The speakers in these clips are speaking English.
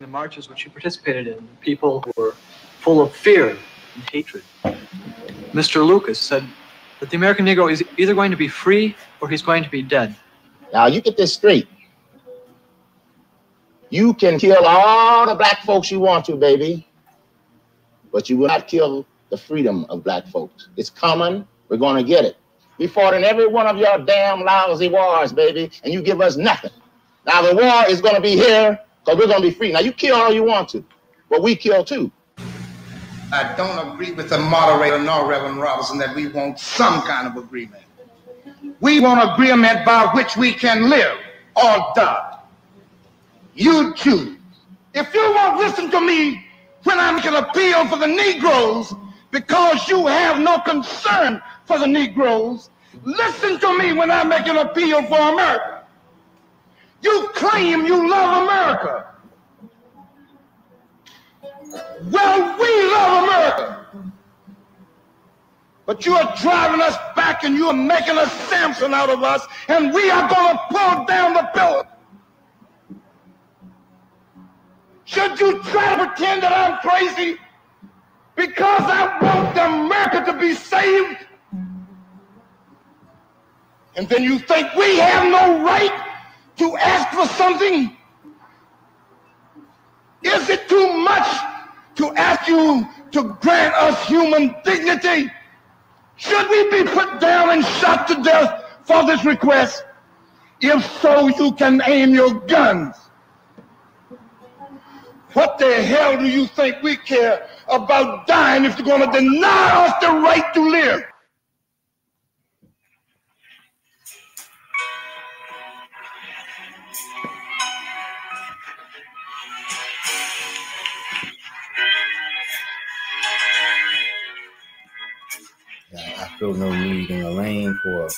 The marches which he participated in, people were full of fear and hatred. Mr. Lucas said that the American Negro is either going to be free or he's going to be dead. Now, you get this straight. You can kill all the black folks you want to, baby, but you will not kill the freedom of black folks. It's coming. We're going to get it. We fought in every one of your damn lousy wars, baby, and you give us nothing. Now the war is going to be here because we're going to be free. Now you kill all you want to, but we kill too. I don't agree with the moderator nor Reverend Robinson that we want some kind of agreement. We want agreement by which we can live or die. You choose. If you won't listen to me when I make an appeal for the Negroes because you have no concern for the Negroes, listen to me when I make an appeal for America. You claim you love America. Well, we love America. But you are driving us back and you are making a Samson out of us, and we are going to pull down the pillar. Should you try to pretend that I'm crazy because I want America to be saved? And then you think we have no right to ask for something? Is it too much to ask you to grant us human dignity? Should we be put down and shot to death for this request? If so, you can aim your guns. What the hell do you think we care about dying if you're going to deny us the right to live? Feel no need in the lane for a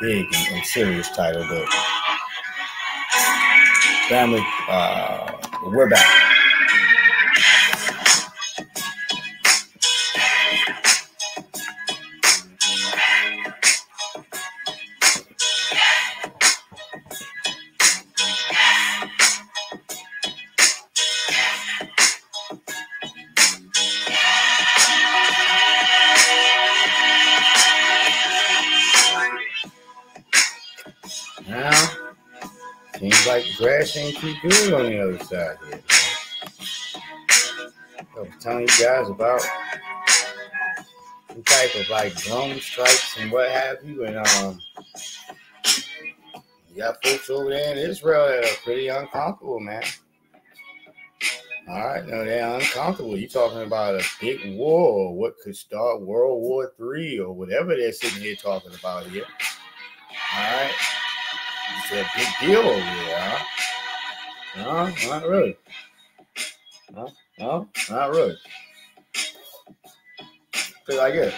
big and, and serious title, but family, uh, we're back. Too good on the other side here. I was telling you guys about some type of like drone strikes and what have you, and um, you got folks over there in Israel that are pretty uncomfortable, man. All right, no, they're uncomfortable. You're talking about a big war, or what could start World War Three, or whatever they're sitting here talking about here. All right. It's a big deal over here, huh? No, not really. No, no, not really. Cause I guess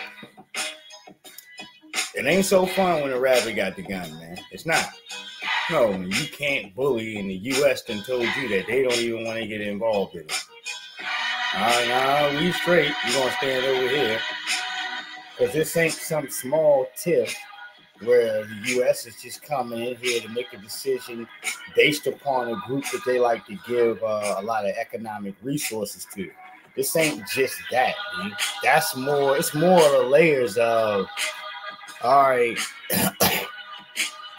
it. Ain't so fun when a rabbit got the gun, man. It's not. No, you can't bully, and the U.S. done told you that they don't even want to get involved in it. Right, now we straight. We gonna stand over here, cause this ain't some small tip where the U.S. is just coming in here to make a decision based upon a group that they like to give uh, a lot of economic resources to. This ain't just that. That's more. It's more of the layers of. All right.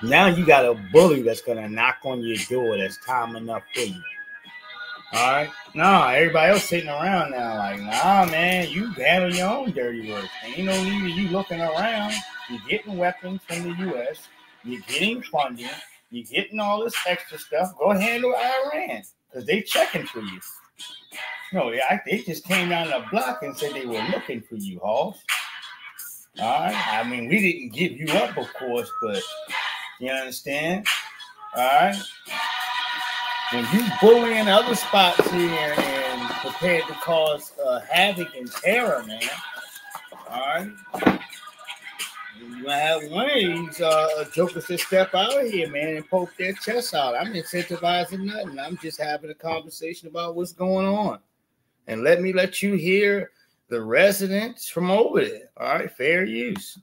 now you got a bully that's gonna knock on your door. That's time enough for you. All right. No, everybody else sitting around now, like, nah, man, you handle your own dirty work. Ain't no need of you looking around. You're getting weapons from the U.S. You're getting funding. You're getting all this extra stuff. Go handle Iran because they checking for you. No, they just came down the block and said they were looking for you, Hoss. All right. I mean, we didn't give you up, of course, but you understand? All right. When you bullying other spots here and prepared to cause uh, havoc and terror, man. All right. You gonna have one of these uh, jokers to step out of here, man, and poke their chest out. I'm incentivizing nothing. I'm just having a conversation about what's going on. And let me let you hear the residents from over there. All right, fair use.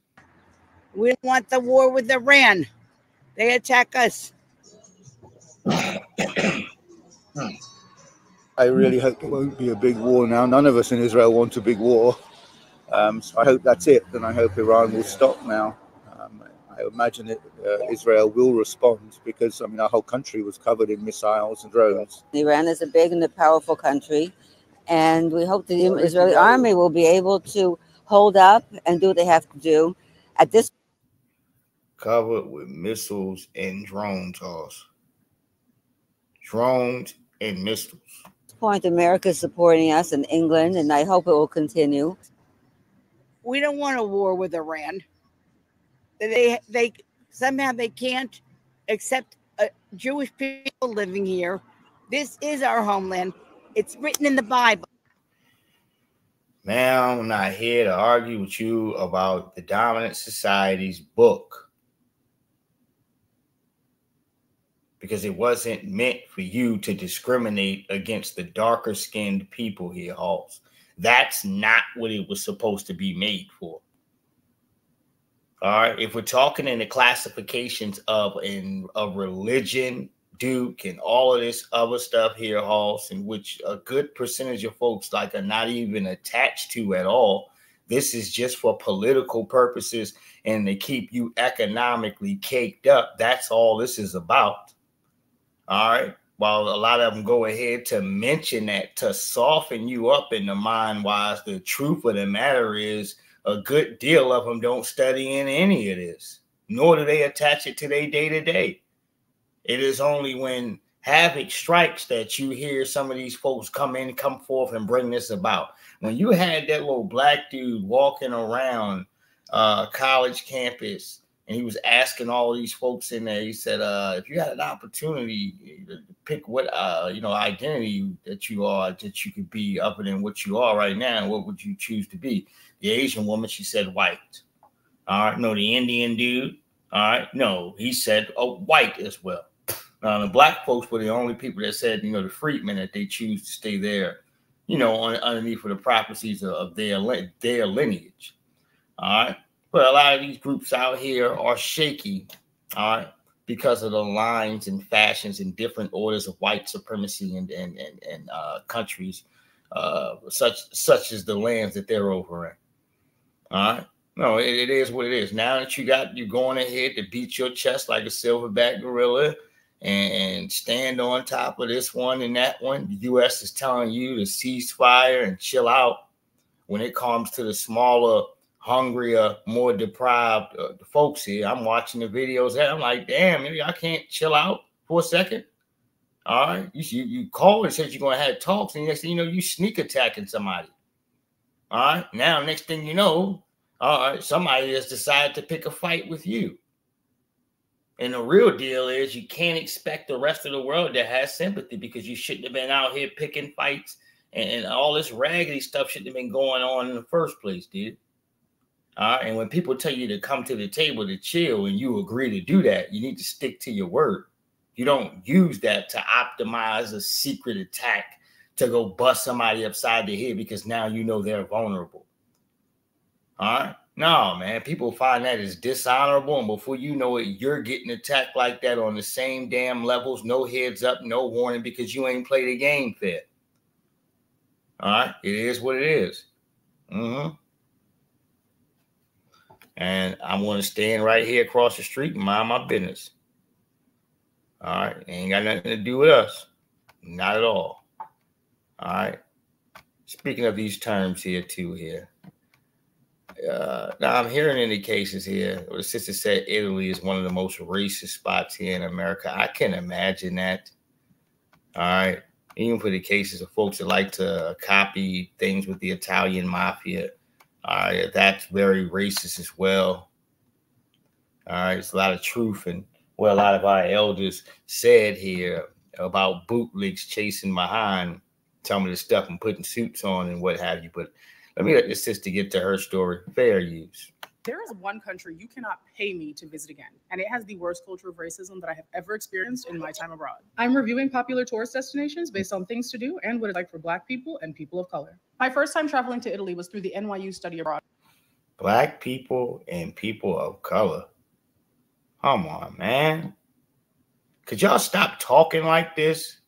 We don't want the war with Iran. They attack us. I really hope it won't be a big war now. None of us in Israel want a big war. Um, so I hope that's it, and I hope Iran will stop now. Um, I imagine it, uh, Israel will respond because I mean our whole country was covered in missiles and drones. Iran is a big and a powerful country, and we hope the Israeli army will be able to hold up and do what they have to do. At this Covered with missiles and drone toss. Drones and missiles. point, America is supporting us in England, and I hope it will continue. We don't want a war with Iran. They they somehow they can't accept uh, Jewish people living here. This is our homeland. It's written in the Bible. Now, I'm not here to argue with you about the dominant society's book because it wasn't meant for you to discriminate against the darker skinned people here, Halls. That's not what it was supposed to be made for. All right. If we're talking in the classifications of in a religion, Duke, and all of this other stuff here, Halls, in which a good percentage of folks like are not even attached to at all. This is just for political purposes and to keep you economically caked up. That's all this is about. All right. While a lot of them go ahead to mention that to soften you up in the mind wise, the truth of the matter is a good deal of them don't study in any of this, nor do they attach it to their day to day. It is only when havoc strikes that you hear some of these folks come in, come forth, and bring this about. When you had that little black dude walking around uh, college campus and he was asking all these folks in there, he said, uh, if you had an opportunity to pick what uh, you know identity that you are, that you could be other than what you are right now, what would you choose to be? The Asian woman, she said white. All right, no, the Indian dude, all right, no, he said oh, white as well. Now, the black folks were the only people that said, you know, the freedmen that they choose to stay there, you know, on, underneath for the prophecies of, of their their lineage. All right, but a lot of these groups out here are shaky, all right, because of the lines and fashions and different orders of white supremacy and and and, and uh, countries, uh, such such as the lands that they're over in. All right. No, it, it is what it is. Now that you got you going ahead to beat your chest like a silverback gorilla and, and stand on top of this one and that one, the U.S. is telling you to cease fire and chill out when it comes to the smaller, hungrier, more deprived uh, folks here. I'm watching the videos and I'm like, damn, maybe I can't chill out for a second. All right. You you, called and said you're gonna have talks, and next thing you know, you sneak attacking somebody. All right. Now, next thing you know, all right, somebody has decided to pick a fight with you. And the real deal is you can't expect the rest of the world to have sympathy because you shouldn't have been out here picking fights and, and all this raggedy stuff shouldn't have been going on in the first place, dude. And when people tell you to come to the table to chill and you agree to do that, you need to stick to your word. You don't use that to optimize a secret attack to go bust somebody upside the head because now you know they're vulnerable. All right. No, man. People find that is dishonorable. And before you know it, you're getting attacked like that on the same damn levels, no heads up, no warning because you ain't played a game fair. All right. It is what it is. Mm-hmm. And I'm going to stand right here across the street and mind my business. All right. Ain't got nothing to do with us. Not at all. All right. Speaking of these terms here, too, here. Uh, now I'm hearing indications here. The sister said Italy is one of the most racist spots here in America. I can imagine that. All right. Even for the cases of folks that like to copy things with the Italian mafia. Right. That's very racist as well. All right. It's a lot of truth and what a lot of our elders said here about bootlegs chasing behind some of the stuff and putting suits on and what have you. But let me let this sister get to her story. Fair use. There is one country you cannot pay me to visit again, and it has the worst culture of racism that I have ever experienced in my time abroad. I'm reviewing popular tourist destinations based on things to do and what it's like for Black people and people of color. My first time traveling to Italy was through the NYU study abroad. Black people and people of color. Come on, man. Could y'all stop talking like this?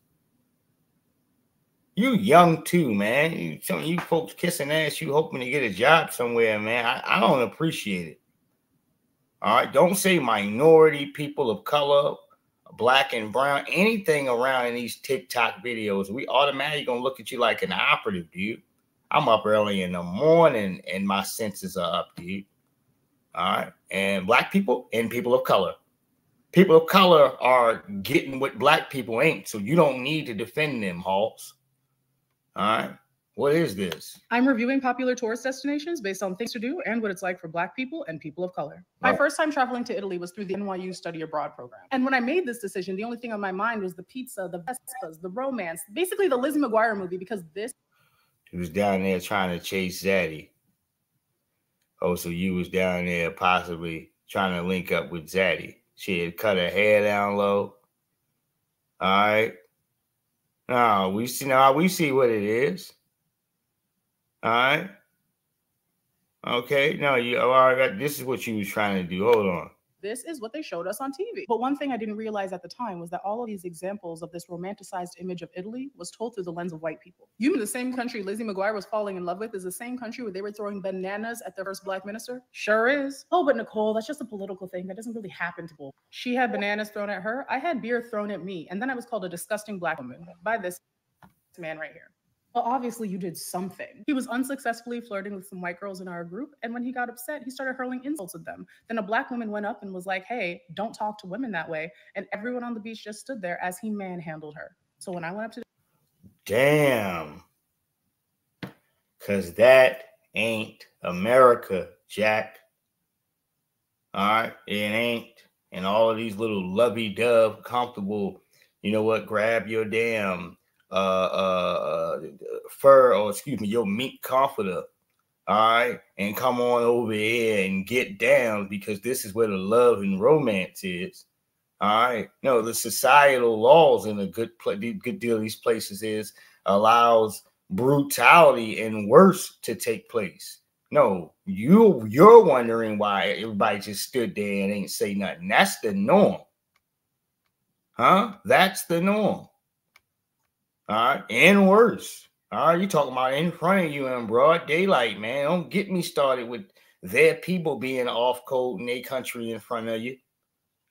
You young too, man. You, some of you folks kissing ass, you hoping to get a job somewhere, man. I, I don't appreciate it. All right. Don't say minority, people of color, black and brown, anything around in these TikTok videos. We automatically gonna look at you like an operative, dude. I'm up early in the morning and my senses are up, dude. All right. And black people and people of color. People of color are getting what black people ain't. So you don't need to defend them, Hawks. All right. What is this? I'm reviewing popular tourist destinations based on things to do and what it's like for Black people and people of color. My first time traveling to Italy was through the NYU Study Abroad program. And when I made this decision, the only thing on my mind was the pizza, the Vespas, the romance, basically the Lizzie McGuire movie, because this He was down there trying to chase Zaddy. Oh, so you was down there possibly trying to link up with Zaddy. She had cut her hair down low. All right. No, we see now we see what it is. All right. Okay. No, you oh, all right. This is what you was trying to do. Hold on. This is what they showed us on TV. But one thing I didn't realize at the time was that all of these examples of this romanticized image of Italy was told through the lens of white people. You mean the same country Lizzie McGuire was falling in love with is the same country where they were throwing bananas at their first black minister? Sure is. Oh, but Nicole, that's just a political thing. That doesn't really happen to people. She had bananas thrown at her. I had beer thrown at me. And then I was called a disgusting black woman by this man right here. Well, obviously, you did something. He was unsuccessfully flirting with some white girls in our group. And when he got upset, he started hurling insults at them. Then a black woman went up and was like, hey, don't talk to women that way. And everyone on the beach just stood there as he manhandled her. So when I went up to Damn. Cause that ain't America, Jack. All right, it ain't. And all of these little lovey-dove, comfortable, you know what? Grab your damn uh uh fur or excuse me, your meat comforter. All right, and come on over here and get down because this is where the love and romance is. All right. No, the societal laws in a good good deal of these places is allows brutality and worse to take place. No, you you're wondering why everybody just stood there and ain't say nothing. That's the norm. Huh? That's the norm. All right, and worse. All right, you talking about in front of you in broad daylight, man. Don't get me started with their people being off code in their country in front of you.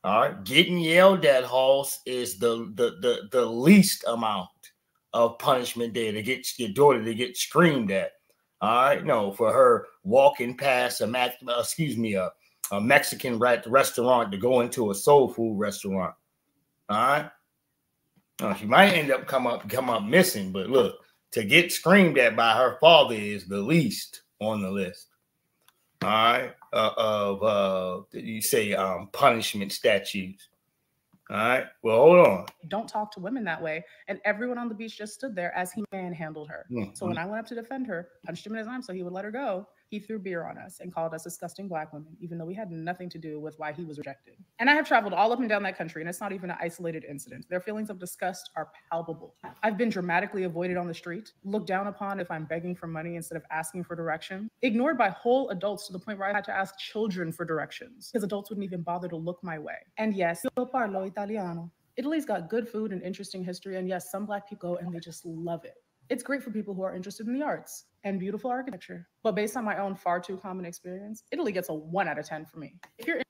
All right, getting yelled at, Hoss, is the the the, the least amount of punishment there to get your daughter to get screamed at. All right, no, for her walking past a Mac, uh, excuse me, a, a Mexican restaurant to go into a soul food restaurant. All right, no, she might end up come up come up missing, but look, to get screamed at by her father is the least on the list. All right, uh, of uh, you say um punishment statutes. All right, well, hold on. don't talk to women that way. And everyone on the beach just stood there as he manhandled her. So when I went up to defend her, punched him in his arm so he would let her go, he threw beer on us and called us disgusting black women, even though we had nothing to do with why he was rejected. And I have traveled all up and down that country, and it's not even an isolated incident. Their feelings of disgust are palpable. I've been dramatically avoided on the street, looked down upon if I'm begging for money instead of asking for direction, ignored by whole adults to the point where I had to ask children for directions because adults wouldn't even bother to look my way. And yes, io parlo italiano. Italy's got good food and interesting history, and yes, some black people go and they just love it. It's great for people who are interested in the arts and beautiful architecture. But based on my own far too common experience, Italy gets a one out of 10 for me. If you're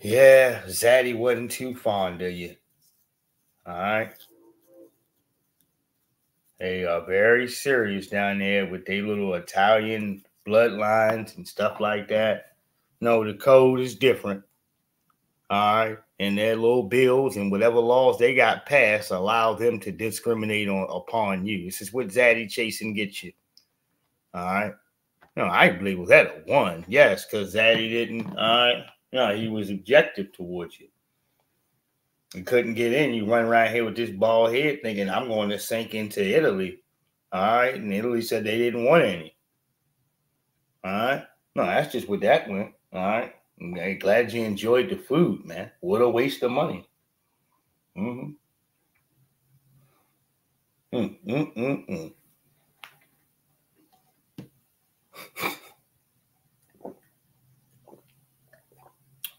Yeah, Zaddy wasn't too fond of you. All right. They are very serious down there with their little Italian bloodlines and stuff like that. No, the code is different. All right. And their little bills and whatever laws they got passed allow them to discriminate on upon you. This is what Zaddy chasing gets you. All right. No, I believe was that a one. Yes, because Zaddy didn't. All right. No, he was objective towards you. You couldn't get in. You run around here with this bald head thinking, I'm going to sink into Italy. All right. And Italy said they didn't want any. All right. No, that's just what that went. All right. I'm glad you enjoyed the food, man. What a waste of money. Mm-hmm. Mm, mm, mm, mm.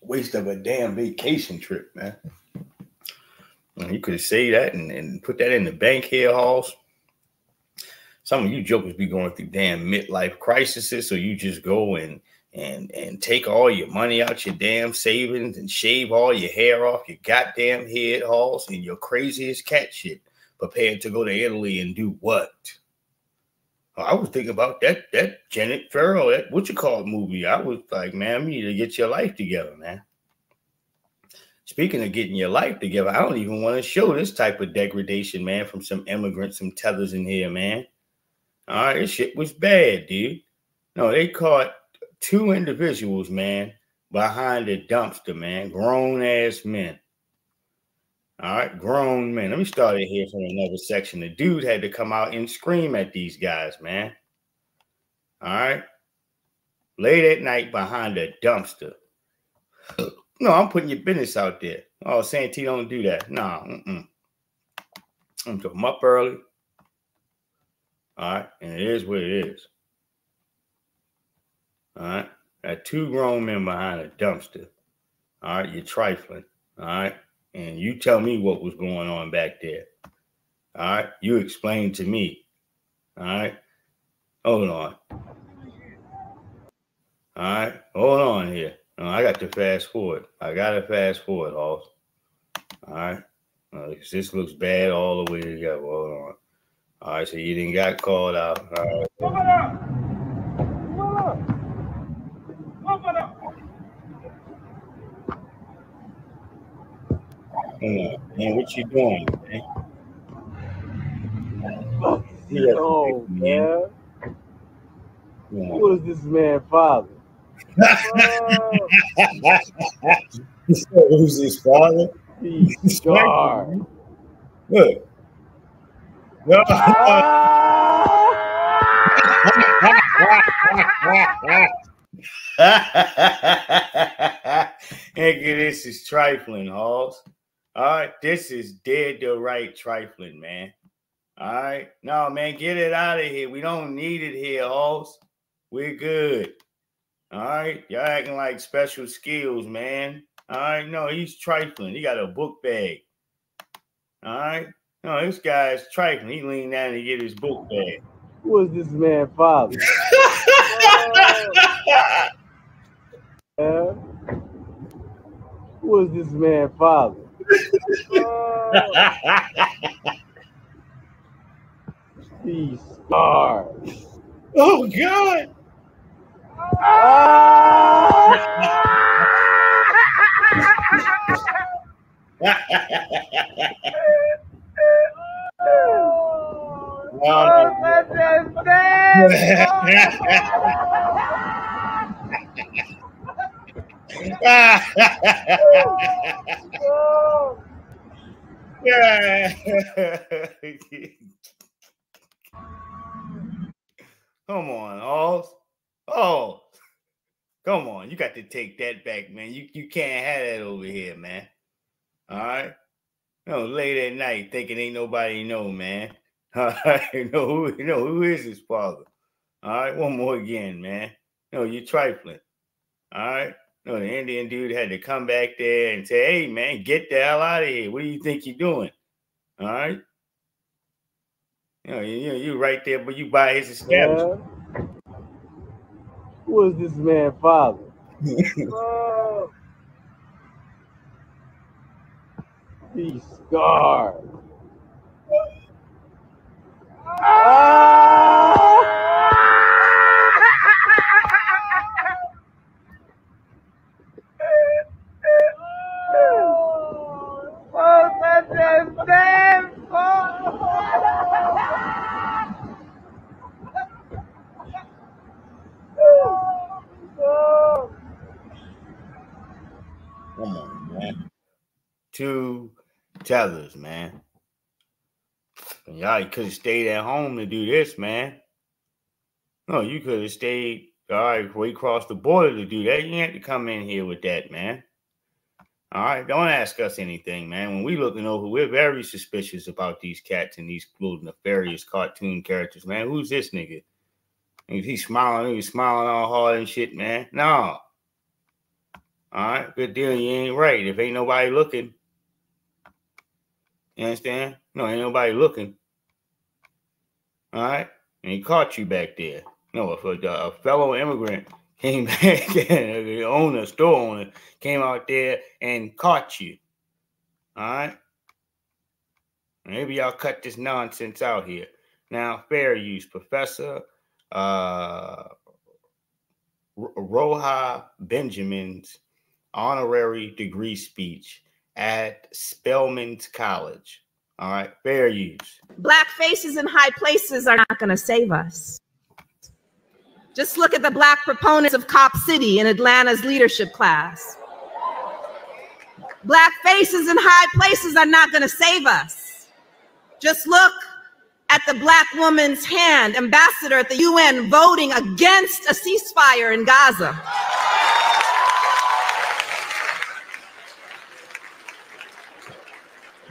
Waste of a damn vacation trip, man. You could say that and, and put that in the bank here, Halls. Some of you jokers be going through damn midlife crises, so you just go and and and take all your money out your damn savings and shave all your hair off your goddamn head, Halls, and your craziest cat shit, prepared to go to Italy and do what? I was thinking about that that Janet Farrell, that what you call it movie. I was like, man, you need to get your life together, man. Speaking of getting your life together, I don't even want to show this type of degradation, man, from some immigrants, some tethers in here, man. All right, this shit was bad, dude. No, they caught two individuals, man, behind a dumpster, man, grown ass men. All right, grown men. Let me start it here from another section. The dude had to come out and scream at these guys, man. All right. Late at night behind a dumpster. No, I'm putting your business out there. Oh, Santee don't do that. No. I'm up early. All right, and it is what it is. All right, got two grown men behind a dumpster. All right, you're trifling. All right, and you tell me what was going on back there. All right, you explain to me. All right, hold on. All right, hold on here. No, I got to fast forward. I got to fast forward, Hoss. All right. Uh, this looks bad all the way together. Hold on. All right, so you didn't got called out. All right. Man, what you doing, man? Oh, man. Who is this man father? Who's his father? He's Scar. Look. Ah! No. Nigga, this is trifling, Halls. All right, this is dead to right trifling, man. All right, no, man, get it out of here. We don't need it here, Halls. We're good. All right, y'all acting like special skills, man. All right, no, he's trifling. He got a book bag. All right, no, this guy's trifling. He leaned down to get his book bag. Who is this man father? uh, who is this man father? He's scars. Oh God. Oh, Come on, Oz. Oh, come on. You got to take that back, man. You you can't have that over here, man. All right. No, late at night thinking ain't nobody know, man. All right. No, who you know who is his father? All right, one more again, man. No, you're trifling. All right. No, the Indian dude had to come back there and say, hey man, get the hell out of here. What do you think you're doing? All right. You know, you, you right there, but you buy his establishment. Yeah. Who is this man father? oh. He's scarred. Ah! oh, that's a damn Come on, man. Two tethers, man. Y'all could have stayed at home to do this, man. No, you could have stayed all right you crossed the border to do that. You had to come in here with that, man. All right, don't ask us anything, man. When we looking over, we're very suspicious about these cats and these little nefarious cartoon characters, man. Who's this nigga? He's smiling, he's smiling all hard and shit, man. No, all right, good deal. You ain't right. If ain't nobody looking, You understand? No, ain't nobody looking. All right, and he caught you back there. No, if a, a fellow immigrant came back, and the owner, store owner, came out there and caught you. All right. Maybe y'all cut this nonsense out here. Now, fair use, Professor uh, Ruha Benjamin's honorary degree speech at Spelman's College. All right, fair use. Black faces in high places are not going to save us. Just look at the black proponents of Cop City in Atlanta's leadership class. Black faces in high places are not going to save us. Just look at the black woman's hand, ambassador at the UN voting against a ceasefire in Gaza.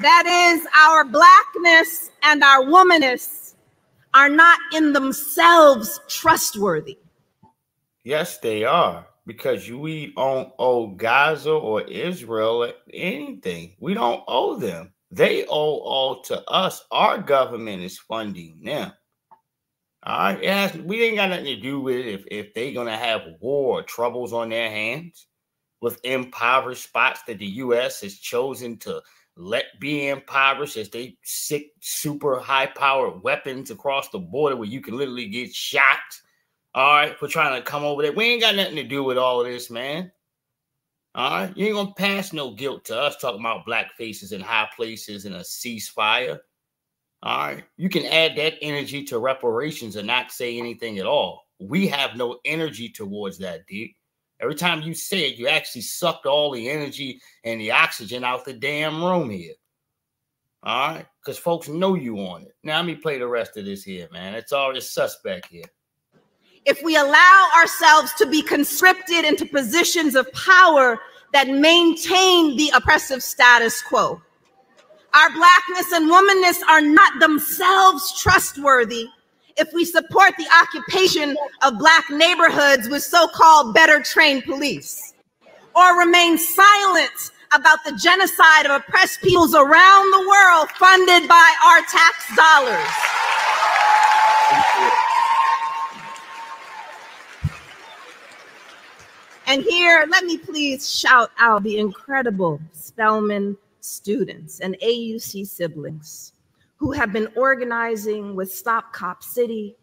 That is, our blackness and our womanness are not in themselves trustworthy. Yes, they are because we don't owe Gaza or Israel anything. We don't owe them. They owe all to us. Our government is funding them. All right. It we ain't got nothing to do with if, if they're going to have war troubles on their hands with impoverished spots that the U.S. has chosen to let be impoverished as they sick super high powered weapons across the border where you can literally get shot. All right, for trying to come over there. We ain't got nothing to do with all of this, man. All right, you ain't gonna pass no guilt to us talking about black faces in high places and a ceasefire. All right, you can add that energy to reparations and not say anything at all. We have no energy towards that, dude. Every time you say it, you actually sucked all the energy and the oxygen out the damn room here. All right, because folks know you on it. Now let me play the rest of this here, man. It's already suspect here. If we allow ourselves to be conscripted into positions of power that maintain the oppressive status quo, our blackness and womanness are not themselves trustworthy if we support the occupation of black neighborhoods with so-called better trained police or remain silent about the genocide of oppressed peoples around the world funded by our tax dollars. And here, let me please shout out the incredible Spelman students and AUC siblings who have been organizing with Stop Cop City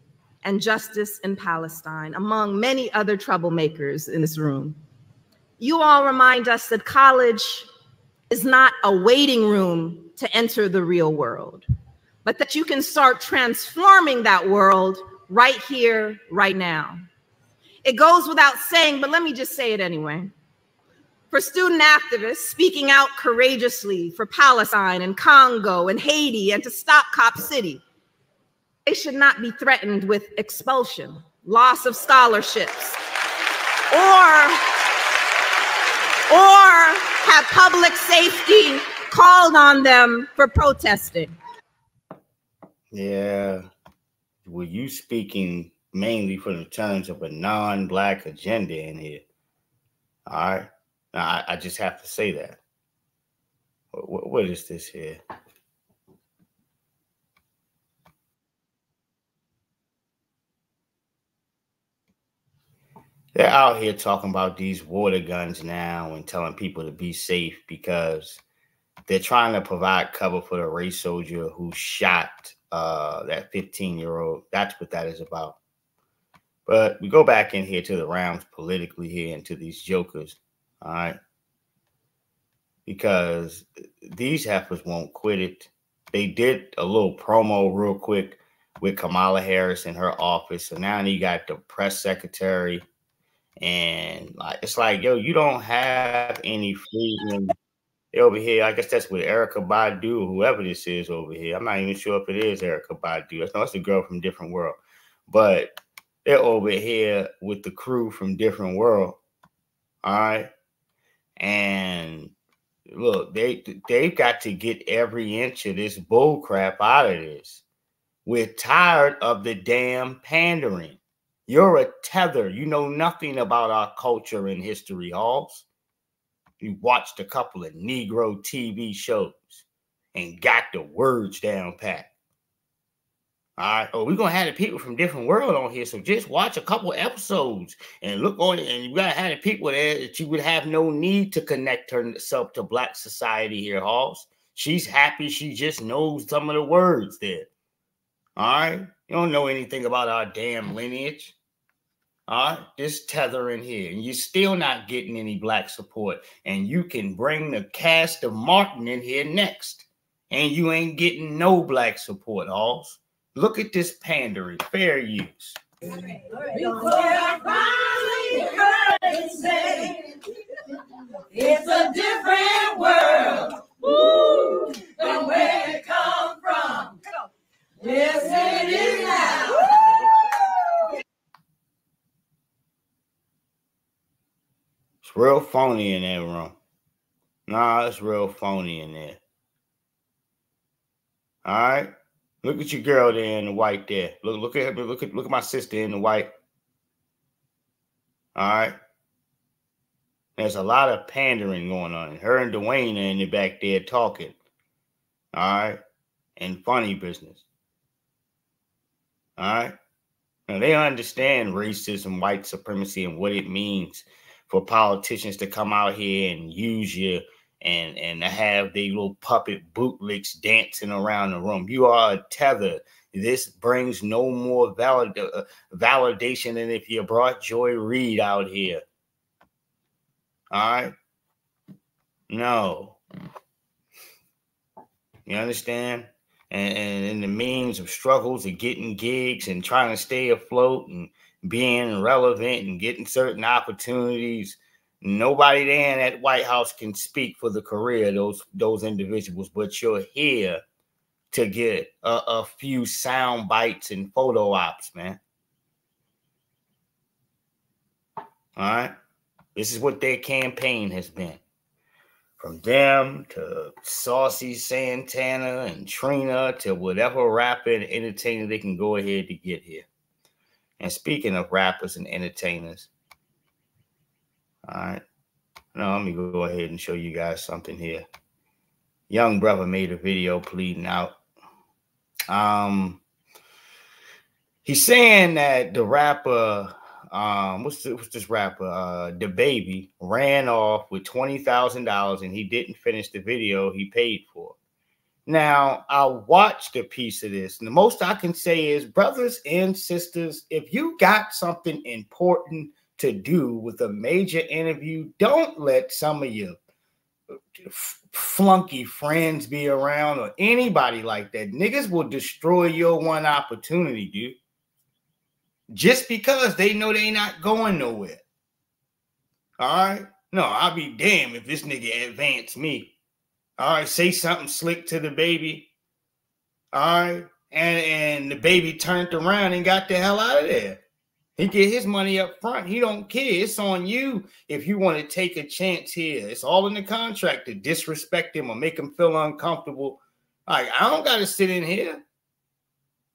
and Justice in Palestine, among many other troublemakers in this room. You all remind us that college is not a waiting room to enter the real world, but that you can start transforming that world right here, right now. It goes without saying, but let me just say it anyway for student activists speaking out courageously for Palestine and Congo and Haiti and to stop Cop City. They should not be threatened with expulsion, loss of scholarships, or, or have public safety called on them for protesting. Yeah. Were you speaking mainly for the terms of a non-black agenda in here? All right. I, I just have to say that. what, what is this here? They're out here talking about these water guns now and telling people to be safe because they're trying to provide cover for the race soldier who shot uh, that 15 year old. That's what that is about. But we go back in here to the rounds politically here and to these jokers. All right. Because these heifers won't quit it. They did a little promo real quick with Kamala Harris in her office. So now you got the press secretary. And like it's like, yo, you don't have any freedom over here. I guess that's with Erykah Badu whoever this is over here. I'm not even sure if it is Erykah Badu. That's no, it's a girl from different world. But they're over here with the crew from different world. All right. And look, they they've got to get every inch of this bull crap out of this. We're tired of the damn pandering. You're a tether. You know nothing about our culture and history, Halls. You watched a couple of Negro TV shows and got the words down pat. All right. Oh, we're gonna have the people from different world on here. So just watch a couple episodes and look on it. And you gotta have the people there that you would have no need to connect herself to black society here, Halls. She's happy she just knows some of the words there. All right. You don't know anything about our damn lineage. All right, this tether in here, and you're still not getting any black support. And you can bring the cast of Martin in here next, and you ain't getting no black support, Halls. Look at this pandering, fair use. It's a different world. Woo! From where it come from. Yes, it is now. It's real phony in that room. Nah, it's real phony in there. All right. Look at your girl there in the white there. Look, look at look at look at my sister in the white. All right. There's a lot of pandering going on. Her and Dwayne are in the back there talking. All right. And funny business. All right. Now they understand racism, white supremacy, and what it means for politicians to come out here and use you and and have the little puppet bootlicks dancing around the room. You are a tether. This brings no more valid uh, validation than if you brought Joy Reid out here. All right. No. You understand? And, and in the means of struggles of getting gigs and trying to stay afloat and being relevant and getting certain opportunities Nobody there in that White House can speak for the career of those those individuals, but you're here to get a, a few sound bites and photo ops, man. All right. This is what their campaign has been. From them to Saucy Santana and Trina to whatever rapper and entertainer they can go ahead to get here. And speaking of rappers and entertainers, all right. Now let me go ahead and show you guys something here. Young brother made a video pleading out. Um, he's saying that the rapper, um, what's this, what's this rapper, uh, baby, ran off with twenty thousand dollars and he didn't finish the video he paid for. Now, I watched a piece of this, and the most I can say is, brothers and sisters, if you got something important to do with a major interview, don't let some of your flunky friends be around or anybody like that. Niggas will destroy your one opportunity, dude. Just because they know they not going nowhere. All right. No, I'll be damned if this nigga advance me. All right, say something slick to the baby. All right. And and the baby turned around and got the hell out of there. He get his money up front. He don't care. It's on you if you want to take a chance here. It's all in the contract to disrespect him or make him feel uncomfortable. Like I don't got to sit in here.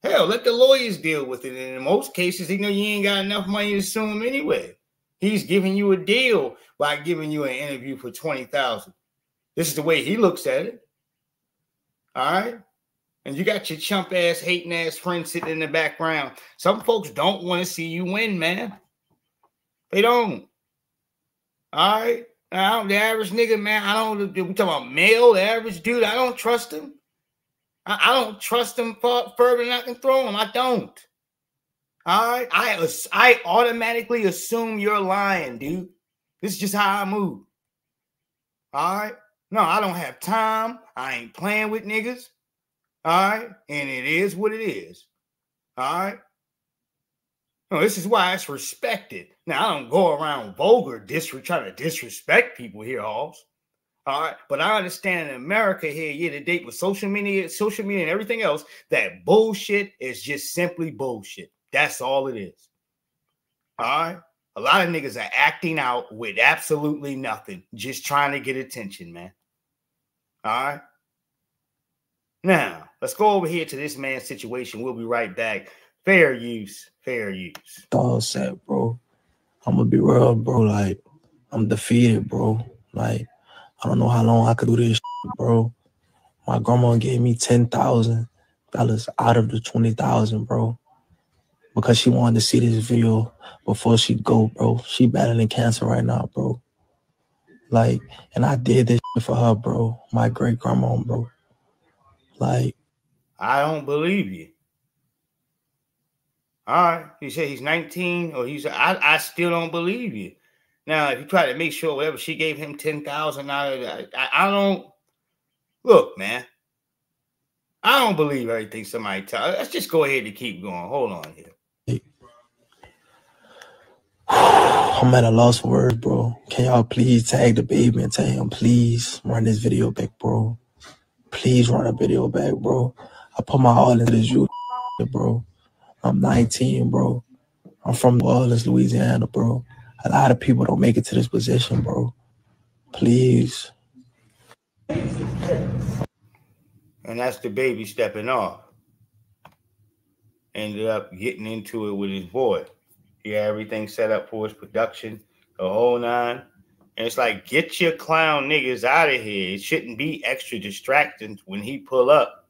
Hell, let the lawyers deal with it. And in most cases, he know you ain't got enough money to sue him anyway. He's giving you a deal by giving you an interview for twenty thousand. This is the way he looks at it. All right and you got your chump ass, hating ass friend sitting in the background. Some folks don't want to see you win, man. They don't. All right. Now, the average nigga, man, I don't, we talking about male, the average dude, I don't trust him. I, I don't trust him far, further than I can throw him. I don't. All right. I, I automatically assume you're lying, dude. This is just how I move. All right. No, I don't have time. I ain't playing with niggas. All right. And it is what it is. All right. No, this is why it's respected. Now, I don't go around vulgar disre- trying to disrespect people here, Halls. All right. But I understand in America here, year to date with social media, social media, and everything else, that bullshit is just simply bullshit. That's all it is. All right. A lot of niggas are acting out with absolutely nothing, just trying to get attention, man. All right. Now, let's go over here to this man's situation. We'll be right back. Fair use, fair use. All set, bro. I'm gonna be real, bro. Like, I'm defeated, bro. Like, I don't know how long I could do this, bro. My grandma gave me ten thousand dollars out of the twenty thousand, bro. Because she wanted to see this video before she go, bro. She battling cancer right now, bro. Like, and I did this for her, bro. My great grandma, bro. Like, I don't believe you. All right. He said he's 19, or he's I, I still don't believe you. Now, if you try to make sure whatever she gave him 10,000 out of that, I, I don't look, man. I don't believe everything somebody tells. Let's just go ahead and keep going. Hold on here. I'm at a loss for words, bro. Can y'all please tag the baby and tell him, please run this video back, bro. Please run a video back, bro. I put my all into this bro. I'm 19, bro. I'm from New Orleans, Louisiana, bro. A lot of people don't make it to this position, bro. Please. And that's the baby stepping off. Ended up getting into it with his boy. He had everything set up for his production, the whole nine. And it's like, get your clown niggas out of here. It shouldn't be extra distracting when he pull up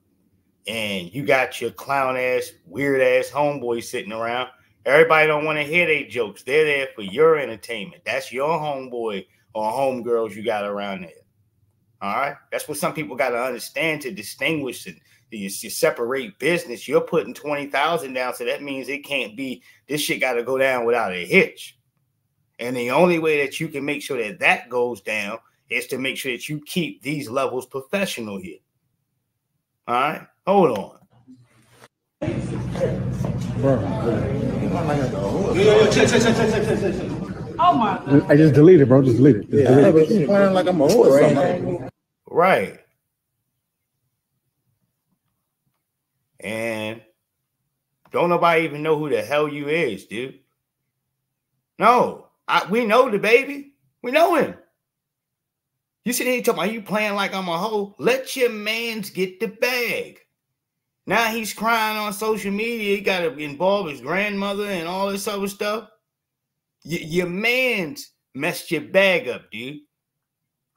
and you got your clown ass, weird ass homeboy sitting around. Everybody don't want to hear their jokes. They're there for your entertainment. That's your homeboy or homegirls you got around there. All right. That's what some people got to understand to distinguish and you, you separate business. You're putting 20,000 down. So that means it can't be, this shit got to go down without a hitch. And the only way that you can make sure that that goes down is to make sure that you keep these levels professional here. All right. Hold on. Oh my. I just deleted, bro. Just delete it. Just Yeah, delete but it. playing like I'm a whore or something. Right. And don't nobody even know who the hell you is, dude. No, I, we know the baby. We know him. You sitting here talking about you playing like I'm a hoe. Let your mans get the bag. Now he's crying on social media. He got to involve his grandmother and all this other stuff. Y- your man's messed your bag up, dude.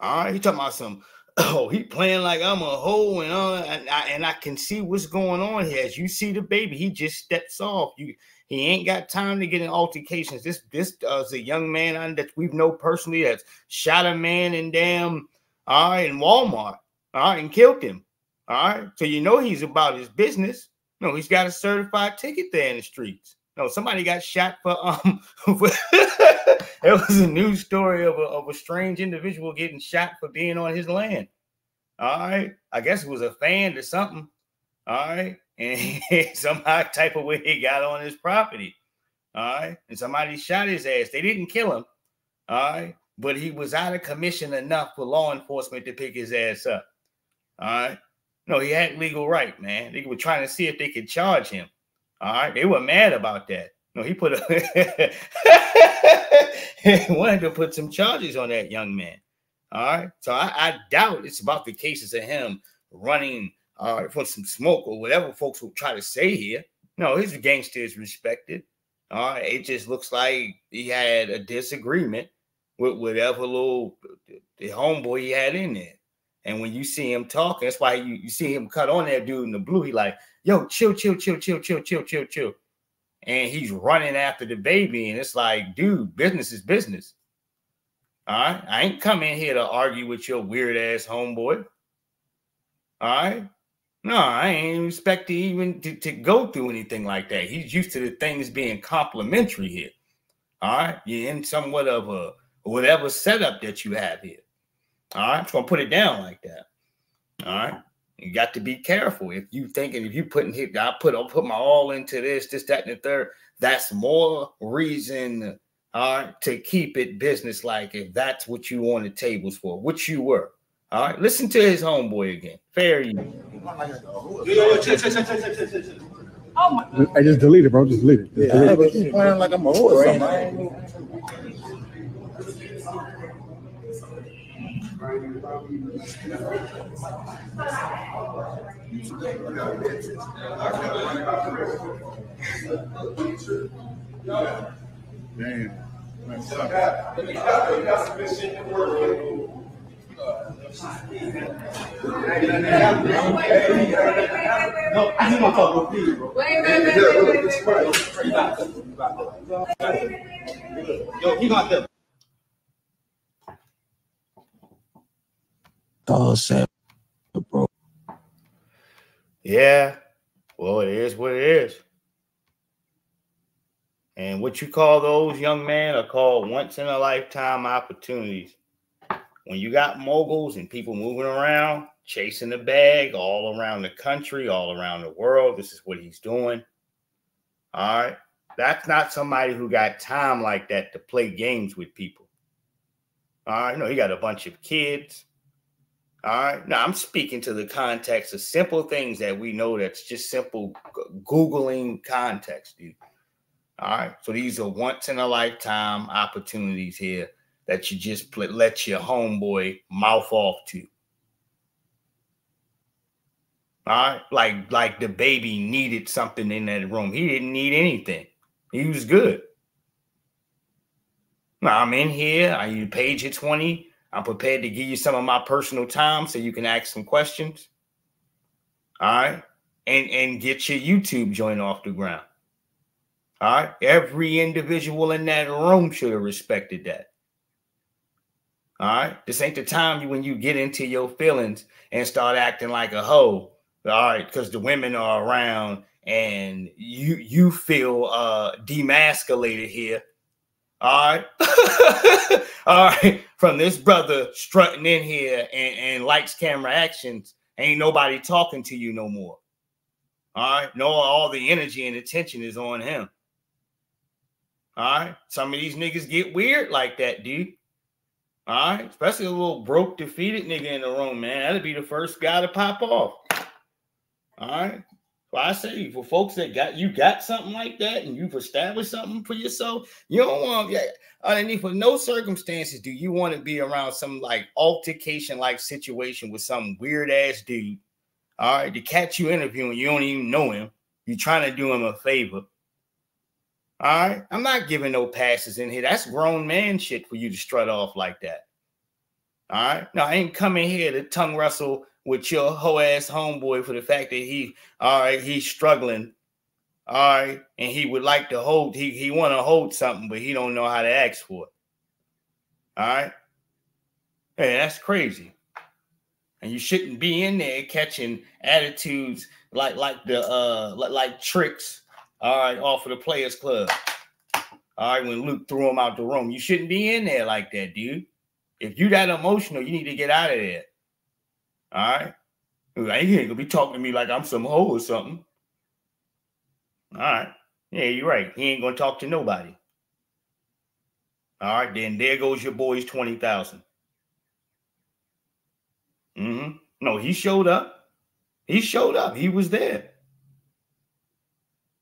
All right, he talking about some. Oh, he playing like I'm a hoe and all. And I, and I can see what's going on here. As you see the baby, he just steps off. You, he ain't got time to get in altercations. This, this uh, is a young man that we've known personally that's shot a man in damn, all right, in Walmart, all right, and killed him. All right, so you know he's about his business. No, he's got a certified ticket there in the streets. No, somebody got shot for um. there was a news story of a, of a strange individual getting shot for being on his land. All right, I guess it was a fan to something. All right, and somehow type of way he got on his property. All right, and somebody shot his ass. They didn't kill him. All right, but he was out of commission enough for law enforcement to pick his ass up. All right. No, he had legal right, man. They were trying to see if they could charge him. All right. They were mad about that. No, he put a wanted to put some charges on that young man. All right. So I, I doubt it's about the cases of him running uh, for some smoke or whatever folks will try to say here. No, his gangster is respected. Right. It just looks like he had a disagreement with whatever little the homeboy he had in there. And when you see him talking, that's why you, you see him cut on that dude in the blue. He like, yo, chill, chill, chill, chill, chill, chill, chill, chill. And he's running after the baby. And it's like, dude, business is business. All right. I ain't come in here to argue with your weird ass homeboy. All right. No, I ain't expect to even to, to go through anything like that. He's used to the things being complimentary here. All right. You're in somewhat of a whatever setup that you have here. All right, I'm just gonna put it down like that. All right, you got to be careful if you thinking if you putting hit, I put I'll put my all into this, this, that, and the third. That's more reason, all right, to keep it business like if that's what you the tables for, which you were. All right, listen to his homeboy again. Fair you. Oh my. I just deleted, bro. Just delete it. Just delete Yeah, it. but she's playing like I'm a whore or something. Damn. No, I want to talk to you, bro. Wait, wait, wait, wait, wait, wait. Yo, he got them. Bro. Yeah. Well, it is what it is. And what you call those young men are called once in a lifetime opportunities. When you got moguls and people moving around, chasing the bag all around the country, all around the world, this is what he's doing. All right. That's not somebody who got time like that to play games with people. All right. No, he got a bunch of kids. All right. Now I'm speaking to the context of simple things that we know that's just simple Googling context, dude. All right. So these are once in a lifetime opportunities here that you just pl- let your homeboy mouth off to. All right. Like, like the baby needed something in that room. He didn't need anything. He was good. Now I'm in here. I you page you 20. I'm prepared to give you some of my personal time so you can ask some questions. All right. And and get your YouTube joint off the ground. All right. Every individual in that room should have respected that. All right. This ain't the time when you get into your feelings and start acting like a hoe. All right, because the women are around and you you feel uh demasculated here. All right. All right. From this brother strutting in here and, and likes camera actions, ain't nobody talking to you no more. All right. No, all the energy and attention is on him. All right. Some of these niggas get weird like that, dude. All right. Especially a little broke, defeated nigga in the room, man. That'd be the first guy to pop off. All right. So I say for folks that got you got something like that and you've established something for yourself, you don't want yeah, underneath for no circumstances do you want to be around some like altercation like situation with some weird ass dude. All right, to catch you interviewing, you don't even know him. You're trying to do him a favor. All right, I'm not giving no passes in here. That's grown man shit for you to strut off like that. All right, now I ain't coming here to tongue wrestle with your hoe ass homeboy for the fact that he, all right, he's struggling, all right, and he would like to hold, he he want to hold something, but he don't know how to ask for it. All right, hey, that's crazy, and you shouldn't be in there catching attitudes like like the uh like, like tricks, all right, off of the Players Club. All right, when Luke threw him out the room, you shouldn't be in there like that, dude. If you that emotional, you need to get out of there. All right. He ain't gonna be talking to me like I'm some hoe or something. All right. Yeah, you're right. He ain't gonna talk to nobody. All right, then there goes your boy's 20,000. Mm-hmm. No, he showed up. He showed up. He was there.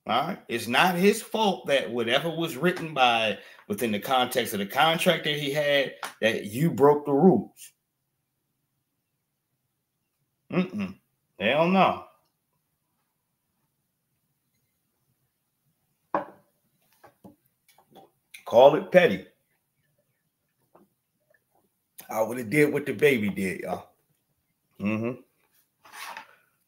All right. It's not his fault that whatever was written by within the context of the contract that he had, that you broke the rules. Mm-mm. Hell no. Call it petty. I would have did what the baby did, y'all. Mm-hmm.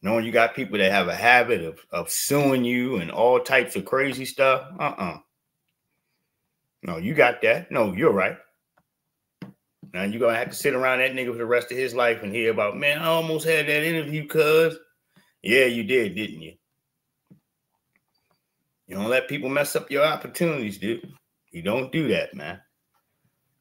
Knowing you got people that have a habit of, of suing you and all types of crazy stuff. Uh-uh. No, you got that. No, you're right. Now you're gonna have to sit around that nigga for the rest of his life and hear about, man, I almost had that interview, cuz. Yeah, you did, didn't you? You don't let people mess up your opportunities, dude. You don't do that, man.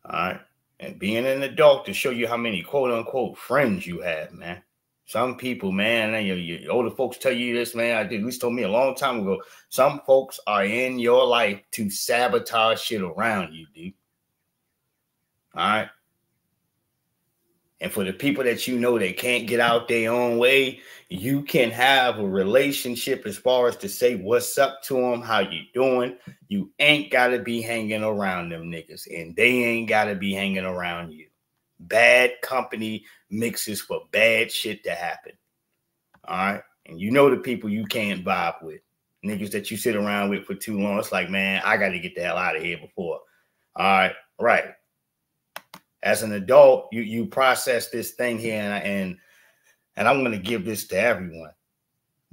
All right. And being an adult to show you how many quote unquote friends you have, man. Some people, man, and your, older folks tell you this, man. I did least told me a long time ago. Some folks are in your life to sabotage shit around you, dude. All right. And for the people that you know that can't get out their own way, you can have a relationship as far as to say what's up to them, how you doing. You ain't got to be hanging around them niggas, and they ain't got to be hanging around you. Bad company mixes for bad shit to happen. All right. And you know the people you can't vibe with. Niggas that you sit around with for too long. It's like, man, I got to get the hell out of here before. All right. Right. as an adult, you you process this thing here, and and, and I'm gonna give this to everyone.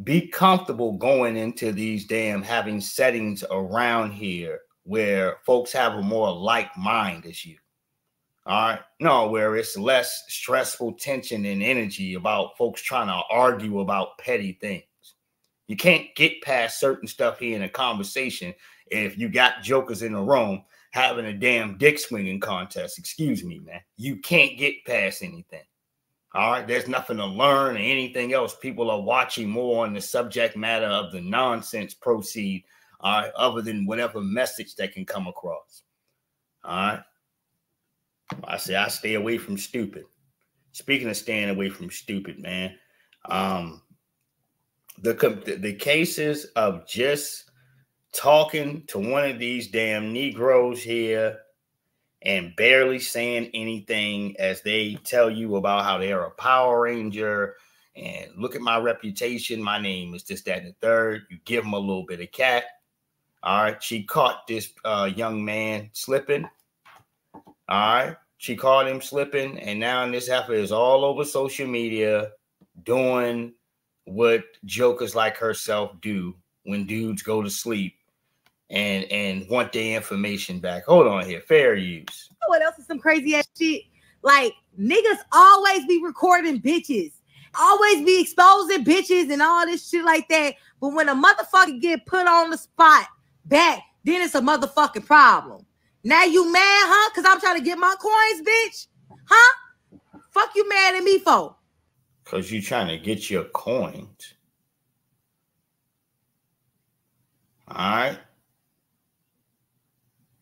Be comfortable going into these damn having settings around here where folks have a more like mind as you. All right. No, where it's less stressful tension and energy about folks trying to argue about petty things. You can't get past certain stuff here in a conversation if you got jokers in the room having a damn dick swinging contest. Excuse me, man. You can't get past anything. All right. There's nothing to learn or anything else. People are watching more on the subject matter of the nonsense proceed, all right, other than whatever message that can come across. All right. I say I stay away from stupid. Speaking of staying away from stupid, man, um, the the cases of just talking to one of these damn Negroes here and barely saying anything as they tell you about how they're a Power Ranger and look at my reputation. My name is this, that, and the third. You give them a little bit of cat. All right. She caught this uh, young man slipping. All right. She caught him slipping, and now this heifer is all over social media doing what jokers like herself do when dudes go to sleep and and want their information back. Hold on here, fair use. What else is some crazy ass shit? Like niggas always be recording bitches, always be exposing bitches and all this shit like that. But when a motherfucker get put on the spot back, then it's a motherfucking problem. Now you mad, huh? Cause I'm trying to get my coins, bitch. Huh? Fuck you mad at me for? Cause you trying to get your coins. All right.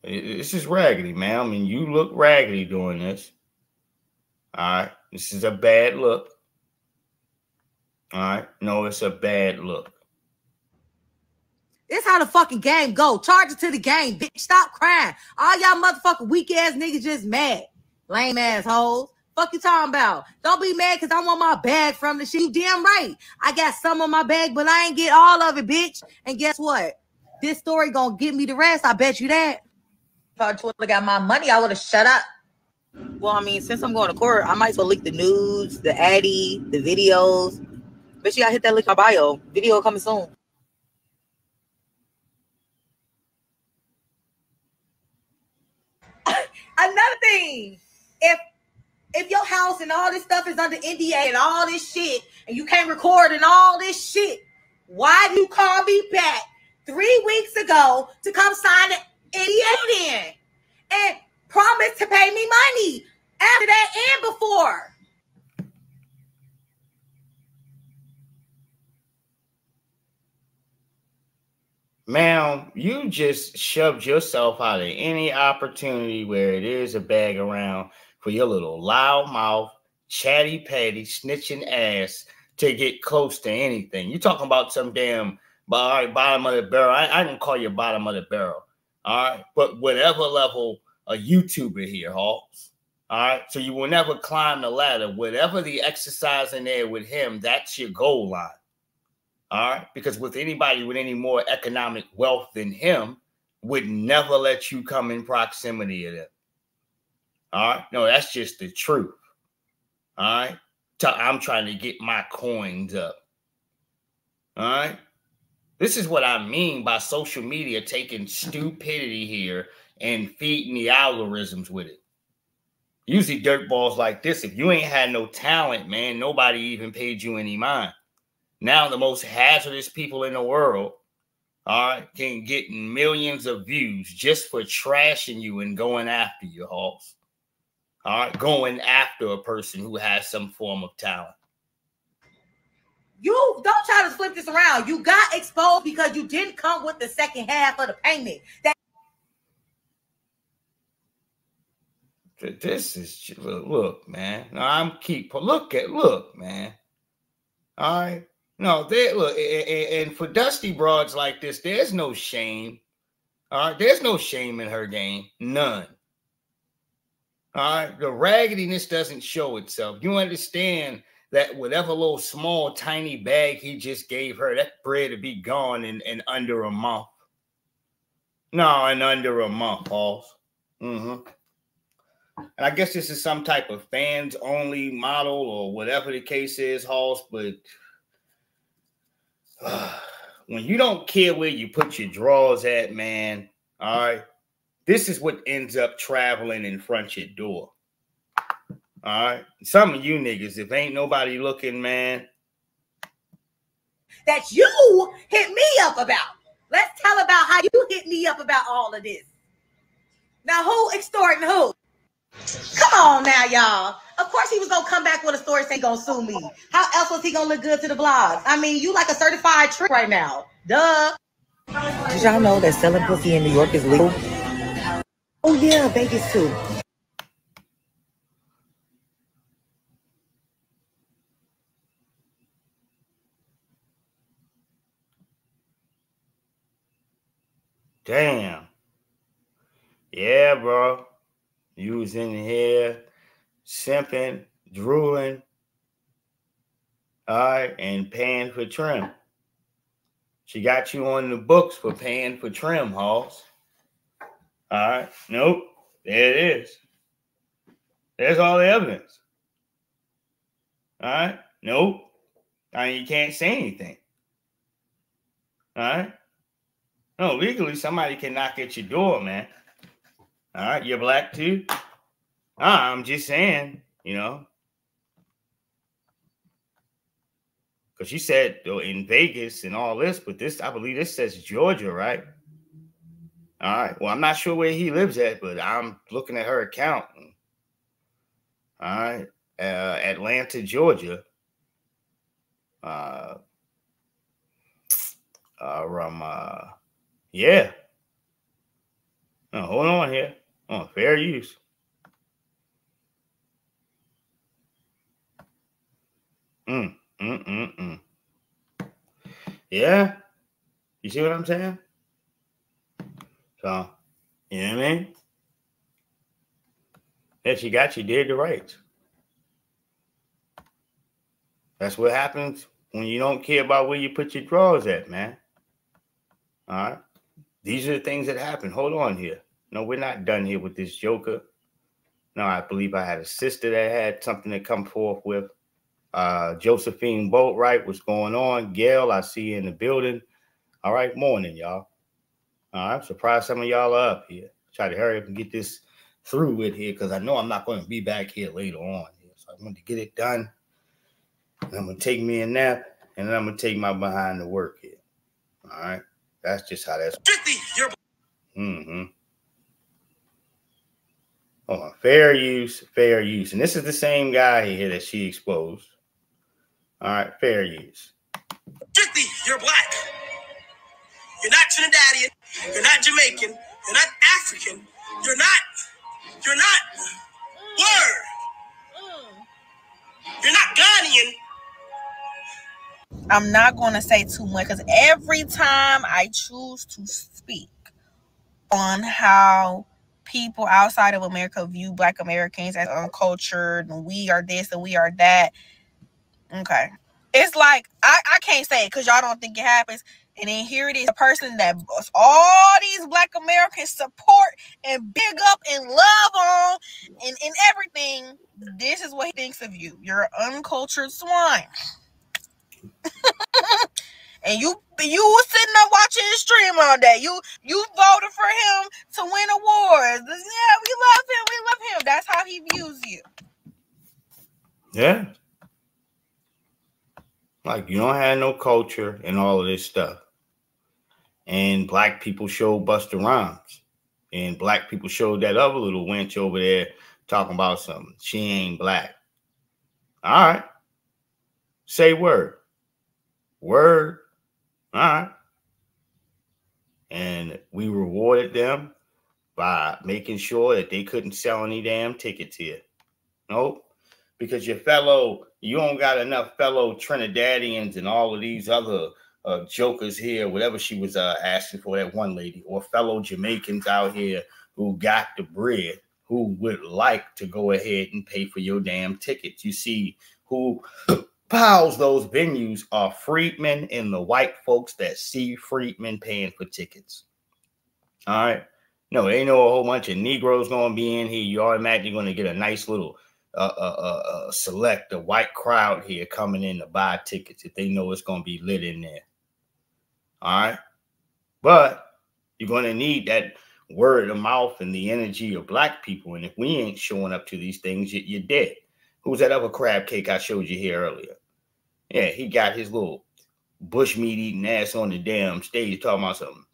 This is raggedy, man. I mean, you look raggedy doing this. All right. This is a bad look. All right. No, it's a bad look. This is how the fucking game go. Charge it to the game, bitch. Stop crying. All y'all motherfucking weak ass niggas just mad. Lame assholes. Fuck you talking about? Don't be mad because I want my bag from the shit. You damn right. I got some of my bag, but I ain't get all of it, bitch. And guess what? This story gonna give me the rest. I bet you that. If I would have got my money, I would have shut up. Well, I mean, since I'm going to court, I might as well leak the news, the addy, the videos. But you gotta hit that link in my bio. Video coming soon. Another thing, if if your house and all this stuff is under NDA and all this shit, and you can't record and all this shit, why do you call me back three weeks ago to come sign an NDA in and promise to pay me money after that and before? Ma'am, you just shoved yourself out of any opportunity where it is a bag around for your little loud mouth, chatty patty, snitching ass to get close to anything. You're talking about some damn all right, bottom of the barrel. I, I didn't call you bottom of the barrel. All right. But whatever level a YouTuber here, Hawks. All right. So you will never climb the ladder. Whatever the exercise in there with him, that's your goal line. All right. Because with anybody with any more economic wealth than him, would never let you come in proximity of them. All right. No, that's just the truth. All right. I'm trying to get my coins up. All right. This is what I mean by social media taking stupidity here and feeding the algorithms with it. Usually, dirt balls like this, if you ain't had no talent, man, nobody even paid you any mind. Now the most hazardous people in the world, all right, can get millions of views just for trashing you and going after you, Hawks. All right, going after a person who has some form of talent. You don't try to flip this around. You got exposed because you didn't come with the second half of the payment. That this is look, man. I'm keep look at look, man. All right. No, they look, and for dusty broads like this, there's no shame. All right, there's no shame in her game, none. All right, the raggediness doesn't show itself. You understand that whatever little small tiny bag he just gave her, that bread to be gone in, in under a month. No, in under a month, Pauls. Mm-hmm. And I guess this is some type of fans only model or whatever the case is, Hoss. But when you don't care where you put your drawers at, man, all right, this is what ends up traveling in front of your door. All right, some of you niggas, if ain't nobody looking, man, that you hit me up about. Let's tell about how you hit me up about all of this. Now, who extorting who? Come on now, y'all. Of course he was gonna come back with a story saying gonna sue me. How else was he gonna look good to the blogs? I mean, you like a certified trick right now. Duh. Did y'all know that selling pussy in New York is legal? Oh yeah, Vegas too. Damn. Yeah, bro. You was in here simping, drooling, all right, and paying for trim. She got you on the books for paying for trim, Hoss. All right. Nope. There it is. There's all the evidence. All right. Nope. I mean, you can't say anything. All right. No, legally, somebody can knock at your door, man. All right, you're black too. Ah, I'm just saying, you know, because she said oh, in Vegas and all this, but this, I believe, this says Georgia, right? All right. Well, I'm not sure where he lives at, but I'm looking at her account. All right, uh, Atlanta, Georgia. Uh, uh, um, uh, yeah. Oh, hold on here. Oh, fair use. Mm, mm, mm, mm. Yeah. You see what I'm saying? So, you know what I mean? If you got you did the right. That's what happens when you don't care about where you put your drawers at, man. All right. These are the things that happen. Hold on here. No, we're not done here with this Joker. No, I believe I had a sister that had something to come forth with. Uh, Josephine Boatwright, what's going on? Gail, I see you in the building. All right, morning, y'all. All right, I'm surprised some of y'all are up here. Try to hurry up and get this through with here because I know I'm not going to be back here later on. So I'm going to get it done. And I'm going to take me a nap and then I'm going to take my behind to work here. All right. That's just how that's. 50, you're. Mm-hmm. Hold on. Fair use, fair use. And this is the same guy here that she exposed. All right, fair use. 50, you're black. You're not Trinidadian. You're not Jamaican. You're not African. You're not. You're not. Word. You're not Ghanaian. I'm not going to say too much because every time I choose to speak on how people outside of America view Black Americans as uncultured and we are this and we are that, okay. It's like I, I can't say it because y'all don't think it happens. And then here it is, a person that all these black Americans support and big up and love on and, and everything. This is what he thinks of you. You're an uncultured swine. and you you were sitting there watching his stream all day. You you voted for him to win awards. Yeah, we love him. We love him. That's how he views you. Yeah. Like you don't have no culture and all of this stuff. And black people show Busta Rhymes. And black people showed that other little wench over there talking about something. She ain't black. All right. Say word. Word. All right. And we rewarded them by making sure that they couldn't sell any damn tickets here. Nope. Because your fellow, you don't got enough fellow Trinidadians and all of these other uh, jokers here, whatever she was uh, asking for, that one lady, or fellow Jamaicans out here who got the bread, who would like to go ahead and pay for your damn tickets. You see, who piles those venues are freedmen and the white folks that see freedmen paying for tickets. All right. No, ain't no a whole bunch of Negroes gonna be in here. You automatically gonna get a nice little uh, uh, uh, uh, select a white crowd here coming in to buy tickets if they know it's gonna be lit in there. All right, but you're gonna need that word of mouth and the energy of black people. And if we ain't showing up to these things, you're dead. Who's that other crab cake I showed you here earlier? Yeah, he got his little bushmeat eating ass on the damn stage talking about something.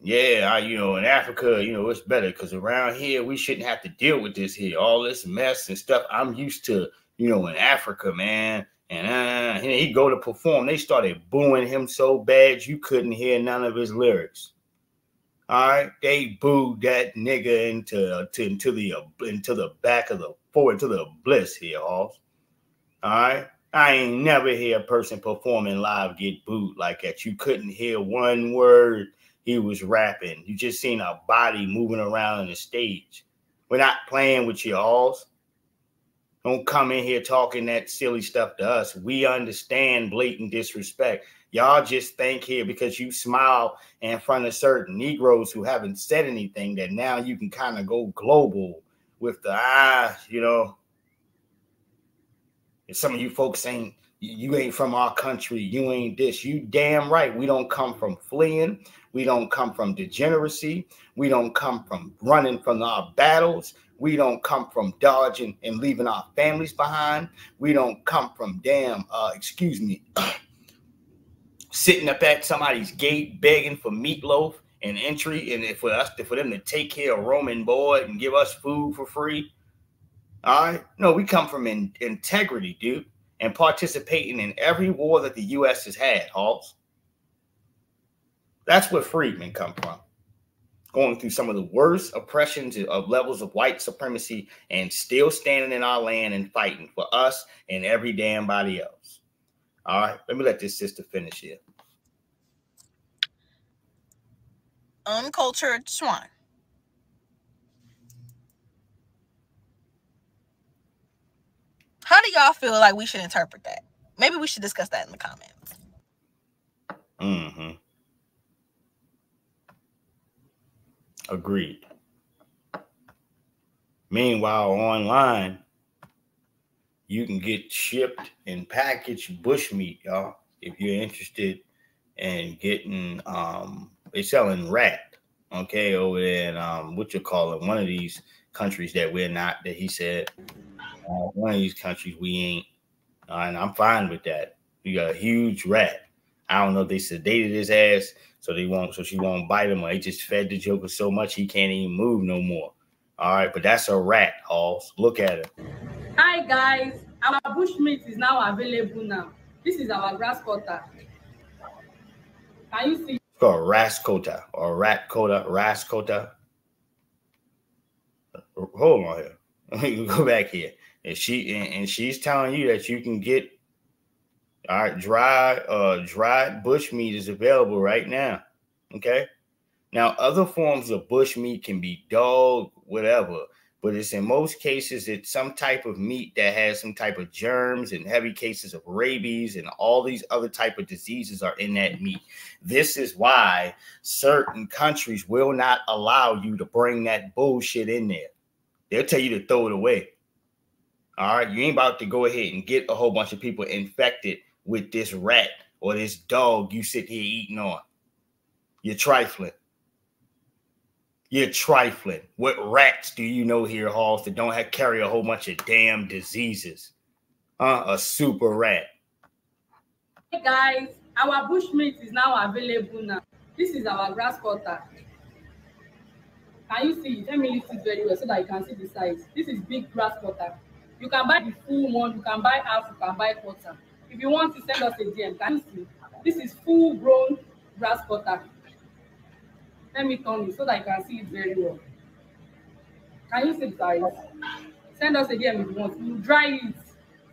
Yeah, I, you know, in Africa, you know, it's better because around here we shouldn't have to deal with this here, all this mess and stuff. I'm used to, you know, in Africa, man. And uh, he go to perform. They started booing him so bad you couldn't hear none of his lyrics. All right, they booed that nigga into to, into the into the back of the forward to the bliss here, Hoss. All right, I ain't never hear a person performing live get booed like that. You couldn't hear one word he was rapping. You just seen a body moving around on the stage. We're not playing with you alls. Don't come in here talking that silly stuff to us. We understand blatant disrespect. Y'all just think here because you smile in front of certain Negroes who haven't said anything that now you can kind of go global with the ah, you know. Some of you folks ain't you ain't from our country, you ain't this. You damn right. We don't come from fleeing, we don't come from degeneracy, we don't come from running from our battles. We don't come from dodging and leaving our families behind. We don't come from damn, uh, excuse me, sitting up at somebody's gate begging for meatloaf and entry, and for us for them to take care of Roman boy and give us food for free. All right, no, we come from in, integrity, dude, and participating in every war that the U.S. has had, Halls. That's where freedmen come from going through some of the worst oppressions of levels of white supremacy and still standing in our land and fighting for us and every damn body else. All right, let me let this sister finish here. Uncultured swine. How do y'all feel like we should interpret that? Maybe we should discuss that in the comments. Mm-hmm. Agreed. Meanwhile, online, you can get shipped and packaged bushmeat, y'all. If you're interested in getting, um, they're selling rat, okay, over there in um, what you call it, one of these countries that we're not. That he said, uh, one of these countries we ain't, uh, and I'm fine with that. We got a huge rat. I don't know if they sedated his ass so they won't, so she won't bite him, or he just fed the Joker so much he can't even move no more. All right, but that's a rat, Halls. Look at it. Hi guys, our bushmeat is now available now. This is our grass cutter. Can you see? It's called rascota or rat coda, rascota. Hold on here. Go back here. And she and, and she's telling you that you can get all right, dry uh dried bush meat is available right now. Okay. Now, other forms of bush meat can be dog, whatever, but it's in most cases it's some type of meat that has some type of germs and heavy cases of rabies and all these other type of diseases are in that meat. This is why certain countries will not allow you to bring that bullshit in there. They'll tell you to throw it away. All right, you ain't about to go ahead and get a whole bunch of people infected with this rat or this dog you sit here eating on. You're trifling. You're trifling. What rats do you know here, Halls, that don't have carry a whole bunch of damn diseases? Huh? A super rat. Hey guys, our bushmeat is now available now. This is our grass cutter. Can you see? Let me lift it very well so that you can see the size. This is big grass cutter. You can buy the full one, you can buy half, you can buy quarter. If you want to send us a DM, can you see? This is full grown grass cutter. Let me turn it so that you can see it very well. Can you see the size? Send us a DM if you want. We'll dry it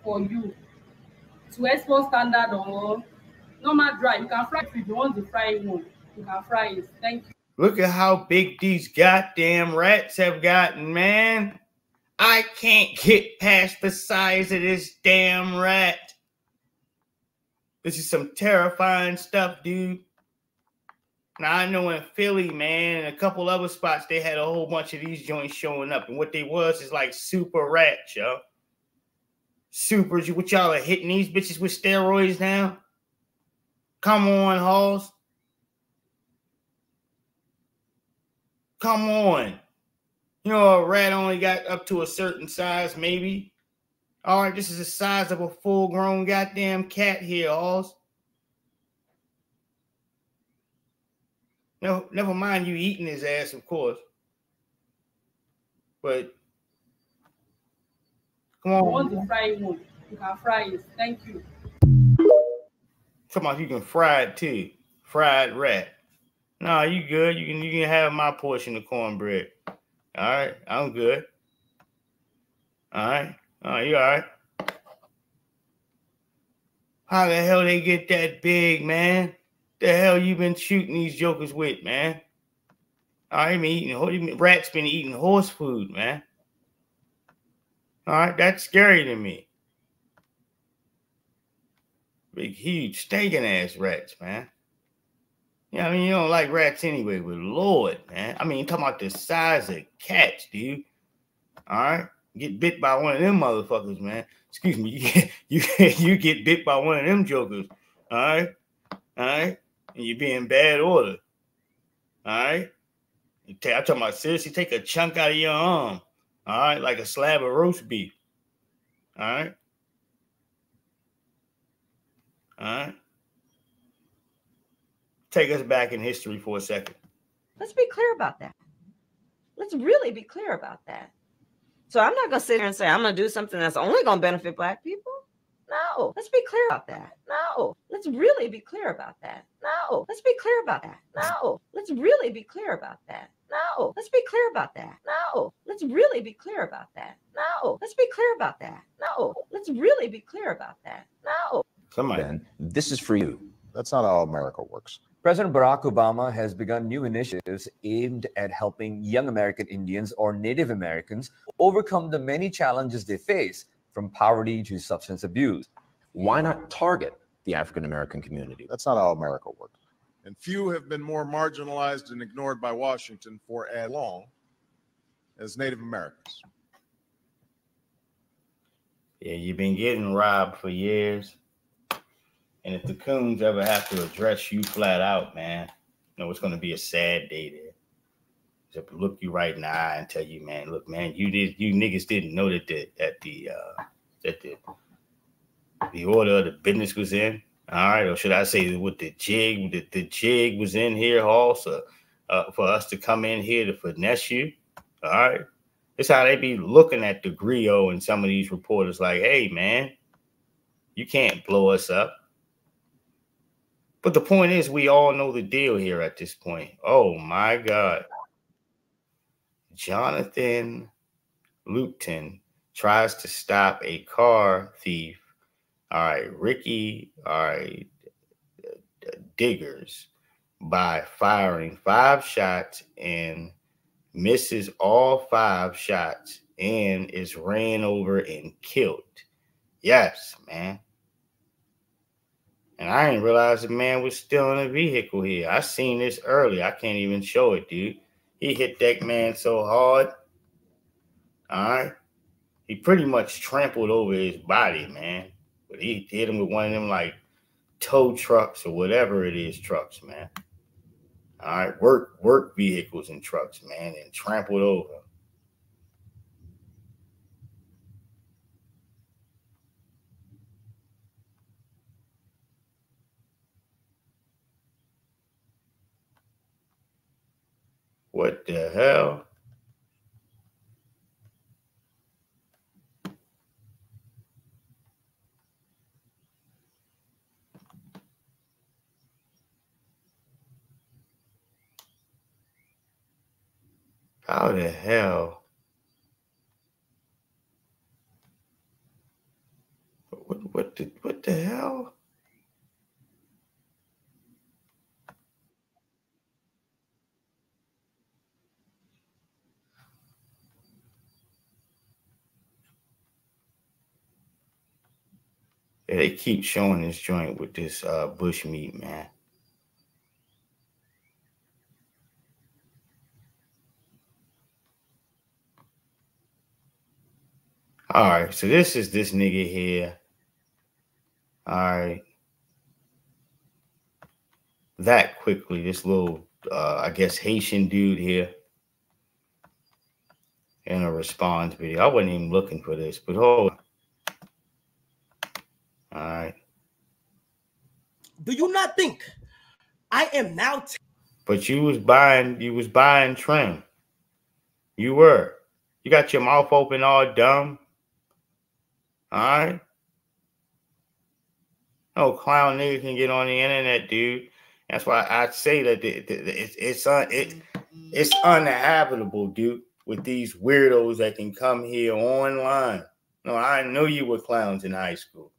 for you to export standard or normal dry. You can fry it if you want to fry one. You can fry it. Thank you. Look at how big these goddamn rats have gotten, man. I can't get past the size of this damn rat. This is some terrifying stuff, dude. Now I know in Philly, man, and a couple other spots, they had a whole bunch of these joints showing up, and what they was is like super rats, yo. Supers, what y'all are hitting these bitches with steroids now? Come on, Halls. Come on. You know, a rat only got up to a certain size, maybe. All right, this is the size of a full grown goddamn cat here, Halls. No, never mind you eating his ass, of course. But come on. want the fried one? You can fry it. Thank you. Come on, you can fry it too. Fried rat. No, you good. You can you can have my portion of cornbread. All right, I'm good. All right. All right, you all right. How the hell they get that big, man? The hell you been shooting these jokers with, man? I been eating rats been eating horse food, man. All right, that's scary to me. Big, huge, stinking ass rats, man. Yeah, I mean, you don't like rats anyway, but Lord, man. I mean, talking about the size of cats, dude. All right. Get bit by one of them motherfuckers, man. Excuse me. You get, you, you get bit by one of them jokers. All right. All right. And you be in bad order. All right. I'm talking about seriously, take a chunk out of your arm. All right. Like a slab of roast beef. All right. All right. Take us back in history for a second. Let's be clear about that. Let's really be clear about that. So I'm not gonna sit here and say I'm gonna do something that's only gonna benefit black people. No, let's be clear about that. No, let's really be clear about that. No, let's be clear about that. No, let's really be clear about that. No, let's be clear about that. No, let's really be clear about that. No, let's be clear about that. No, let's really be clear about that. No. Somebody. Ben, this is for you. That's not how America works. President Barack Obama has begun new initiatives aimed at helping young American Indians or Native Americans overcome the many challenges they face, from poverty to substance abuse. Why not target the African American community? That's not how America works. and few have been more marginalized and ignored by Washington for as long as Native Americans. Yeah, you've been getting robbed for years. And if the coons ever have to address you flat out, man, you know it's gonna be a sad day there. Just look you right in the eye and tell you, man, look, man, you did you niggas didn't know that the that the uh that the the order of the business was in. All right, or should I say what the jig the, the jig was in here also uh, for us to come in here to finesse you. All right. It's how they be looking at the griot and some of these reporters like, hey, man, you can't blow us up. But the point is, we all know the deal here at this point. Oh my God. Jonathan Lupton tries to stop a car thief. All right, Ricky, all right, Diggers by firing five shots and misses all five shots and is ran over and killed. Yes, man. And I didn't realize the man was still in a vehicle here. I seen this early. I can't even show it, dude. He hit that man so hard. All right. He pretty much trampled over his body, man. But he hit him with one of them like tow trucks or whatever it is, trucks, man. All right, work work vehicles and trucks, man, and trampled over. What the hell? How the hell? What what the what the hell? Yeah, they keep showing this joint with this uh, bush meat, man. All right, so this is this nigga here. All right. That quickly, this little, uh, I guess, Haitian dude here in a response video. I wasn't even looking for this, but hold Do you not think I am now? T- But you was buying, you was buying trim. You were. You got your mouth open all dumb. All right. No clown nigga can get on the internet, dude. That's why I say that it's it's un, it, it's uninhabitable, dude, with these weirdos that can come here online. No, I know you were clowns in high school.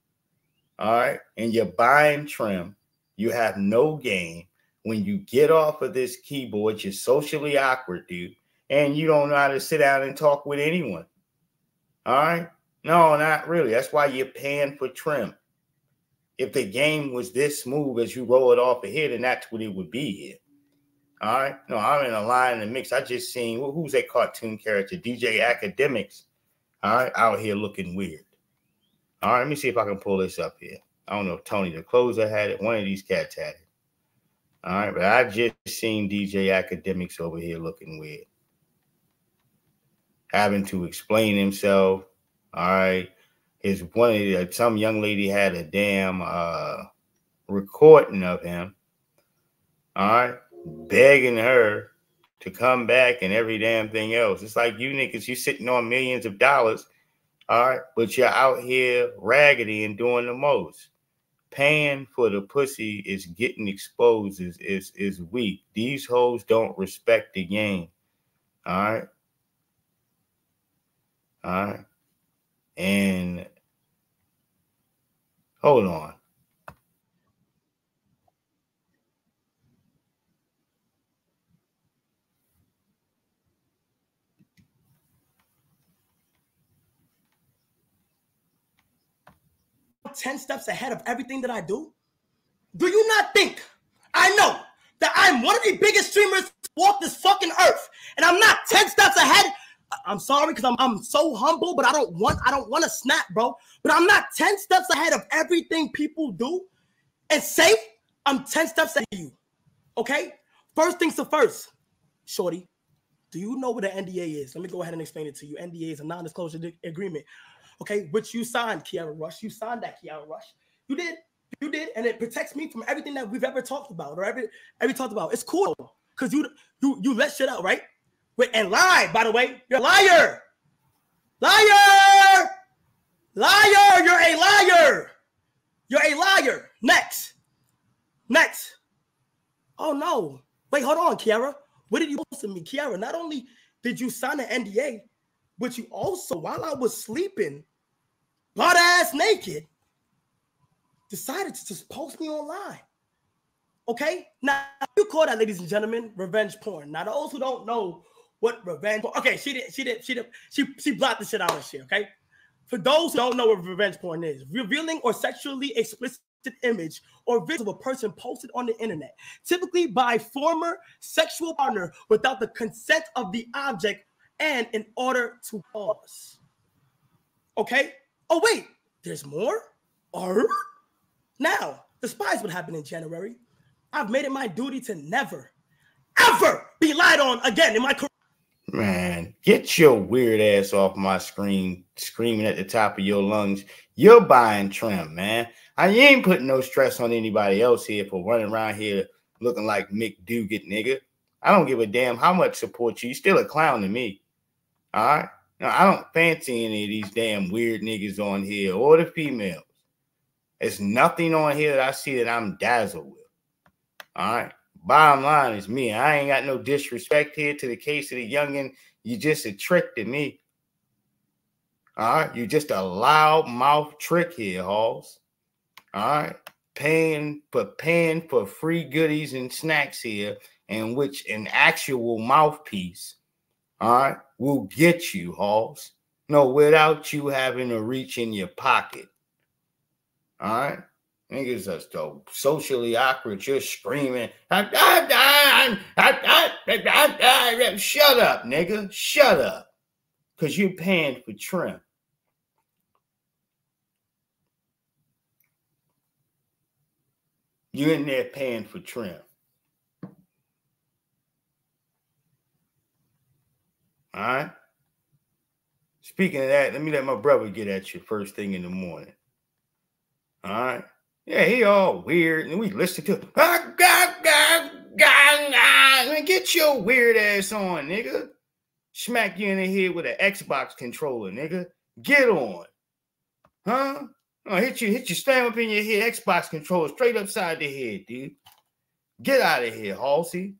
All right. And you're buying trim. You have no game. When you get off of this keyboard, you're socially awkward, dude. And you don't know how to sit down and talk with anyone. All right. No, not really. That's why you're paying for trim. If the game was this smooth as you roll it off ahead, then that's what it would be here. All right. No, I'm in a line in the mix. I just seen who- who's that cartoon character? DJ Akademiks. All right, out here looking weird. All right, let me see if I can pull this up here. I don't know if Tony the closer had it. One of these cats had it. All right, but I just seen DJ Akademiks over here looking weird. Having to explain himself. All right. His one the, some young lady had a damn uh recording of him. All right, begging her to come back and every damn thing else. It's like you niggas, you sitting on millions of dollars, all right, but you're out here raggedy and doing the most. Paying for the pussy is getting exposed is is is weak. These hoes don't respect the game. All right. All right. And hold on. Ten steps ahead of everything that I do? Do you not think I know that I'm one of the biggest streamers walk this fucking earth, and I'm not ten steps ahead? I'm sorry because I'm I'm so humble, but I don't want I don't want to snap, bro. But I'm not ten steps ahead of everything people do and say. I'm ten steps ahead of you. Okay. First things first, shorty. Do you know what an NDA is? Let me go ahead and explain it to you. NDA is a non-disclosure agreement. Okay, which you signed, Kiara Rush. You signed that, Kiara Rush. You did. You did, and it protects me from everything that we've ever talked about or every every talked about. It's cool because you you you let shit out, right? Wait, and lie, by the way. You're a liar. Liar! Liar! You're a liar. You're a liar. Next. Next. Oh no. Wait, hold on, Kiara. What did you post to me, Kiara? Not only did you sign an NDA, but you also, while I was sleeping, butt ass naked, decided to just post me online. Okay, now you call that, ladies and gentlemen, revenge porn. Now those who don't know what revenge porn, okay, she did, she did, she did, she she blocked the shit out of shit. Okay, for those who don't know what revenge porn is, revealing or sexually explicit image or video of a person posted on the internet, typically by former sexual partner without the consent of the object and in order to pause. Okay. Oh, wait, there's more? Or now, despite what happened in January, I've made it my duty to never, ever be lied on again in my career. Man, get your weird ass off my screen, screaming at the top of your lungs. You're buying trim, man. I ain't putting no stress on anybody else here for running around here looking like Mick Dugan, nigga. I don't give a damn how much support you. You still a clown to me. All right. Now I don't fancy any of these damn weird niggas on here or the females. There's nothing on here that I see that I'm dazzled with. All right. Bottom line is me. I ain't got no disrespect here to the case of the youngin. You just a trick to me. All right. You just a loud mouth trick here, Halls. All right. Paying for paying for free goodies and snacks here, in which an actual mouthpiece, all right, will get you, Halls. No, without you having to reach in your pocket. All right. Niggas are so socially awkward. You're screaming. Shut up, nigga. Shut up. Because you're paying for trim. You're in there paying for trim. All right. Speaking of that, let me let my brother get at you first thing in the morning. All right. Yeah, he all weird, and we listen to ah. Get your weird ass on, nigga. Smack you in the head with an Xbox controller, nigga. Get on. Huh? Oh, hit you, hit you, slam up in your head, Xbox controller straight upside the head, dude. Get out of here, Halsey.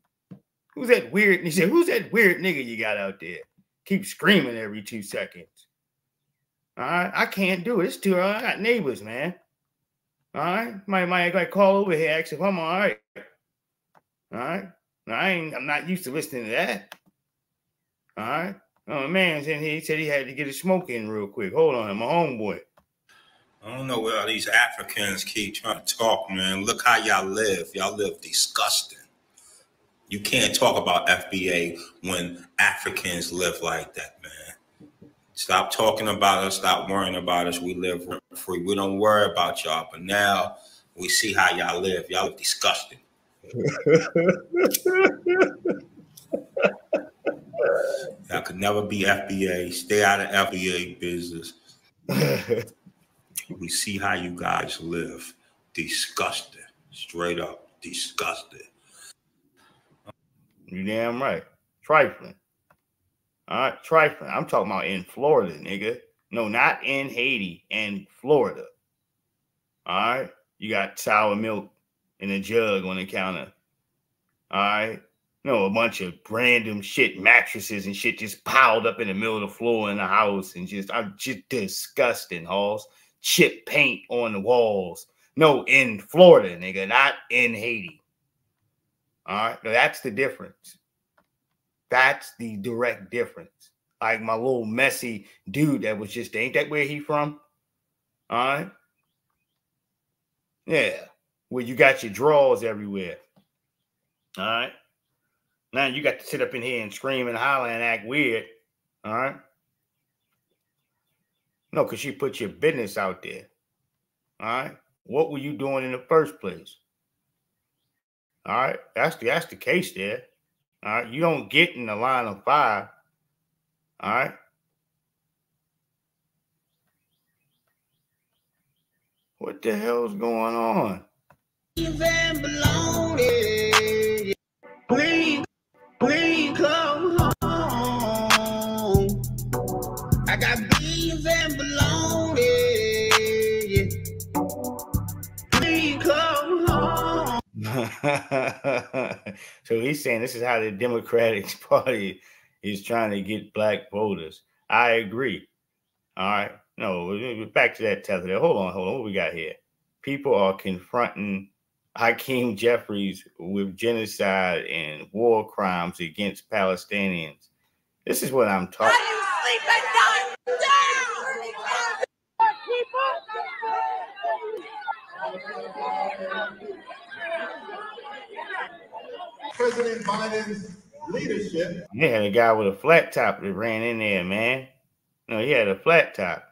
Who's that weird? He said, Who's that weird nigga you got out there? Keep screaming every two seconds. All right, I can't do it. It's too. I got neighbors, man. All right, my might like call over here, ask if I'm all right. All right, I ain't. I'm not used to listening to that. All right. Oh, man's in here. He said he had to get a smoke in real quick. Hold on, my homeboy. I don't know where all these Africans keep trying to talk, man. Look how y'all live. Y'all live disgusting. You can't talk about FBA when Africans live like that, man. Stop talking about us. Stop worrying about us. We live free. We don't worry about y'all. But now we see how y'all live. Y'all live disgusting. y'all could never be FBA. Stay out of FBA business. we see how you guys live. Disgusting. Straight up disgusting. You damn right. Trifling. All right, trifling. I'm talking about in Florida, nigga. No, not in Haiti, in Florida. All right. You got sour milk in a jug on the counter. All right. No, a bunch of random shit, mattresses and shit just piled up in the middle of the floor in the house and just I'm just disgusting, halls. Chip paint on the walls. No, in Florida, nigga, not in Haiti. All right. That's the difference. That's the direct difference. Like my little messy dude that was just ain't that where he from? All right. Yeah. Where you got your drawers everywhere. All right. Now you got to sit up in here and scream and holler and act weird. All right. No, because you put your business out there. All right. What were you doing in the first place? All right. That's the that's the case there. All right. You don't get in the line of fire. All right. What the hell's going on? Please, so he's saying this is how the Democratic Party is trying to get black voters. I agree. All right. No, back to that tether. Hold on, hold on. What we got here? People are confronting Hakeem Jeffries with genocide and war crimes against Palestinians. This is what I'm talking. President Biden's leadership. They had a guy with a flat top that ran in there, man. No, he had a flat top.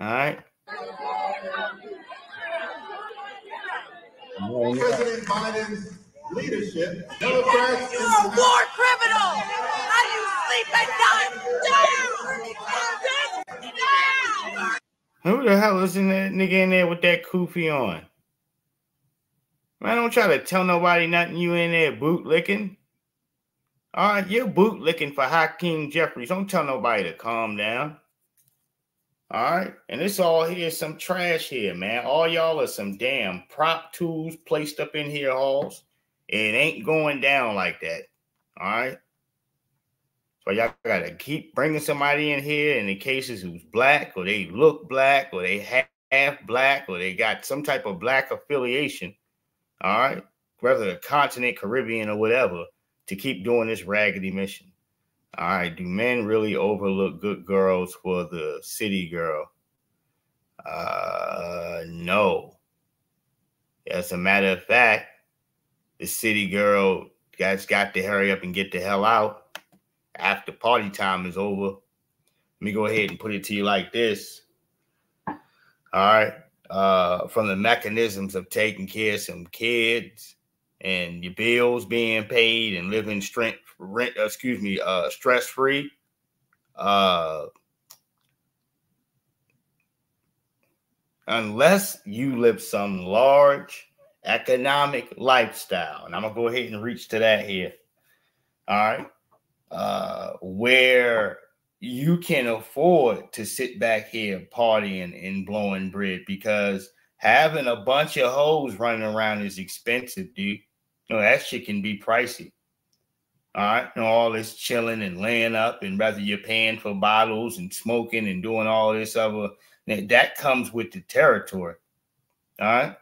All right. President Biden's leadership. Democrats You're a war criminal. How do you sleep at night? Down. Down. Who the hell is in that nigga in there with that kufi on? Man, don't try to tell nobody nothing. You in there boot licking. All right, you're boot licking for Hakeem Jeffries. Don't tell nobody to calm down. All right. And this all here some trash here, man. All y'all are some damn prop tools placed up in here, halls. It ain't going down like that. All right. So y'all gotta keep bringing somebody in here in the cases who's black or they look black or they half black or they got some type of black affiliation. All right. Whether the continent, Caribbean, or whatever, to keep doing this raggedy mission. All right. Do men really overlook good girls for the city girl? Uh, no. As a matter of fact, the city girl guys got to hurry up and get the hell out after party time is over. Let me go ahead and put it to you like this. All right. Uh, from the mechanisms of taking care of some kids and your bills being paid and living strength rent, excuse me, uh, stress free. Uh, unless you live some large economic lifestyle, and I'm gonna go ahead and reach to that here. All right, uh, where you can afford to sit back here partying and blowing bread because having a bunch of hoes running around is expensive, dude. You know, that shit can be pricey. All right. You know, all this chilling and laying up, and whether you're paying for bottles and smoking and doing all this other that comes with the territory. All right.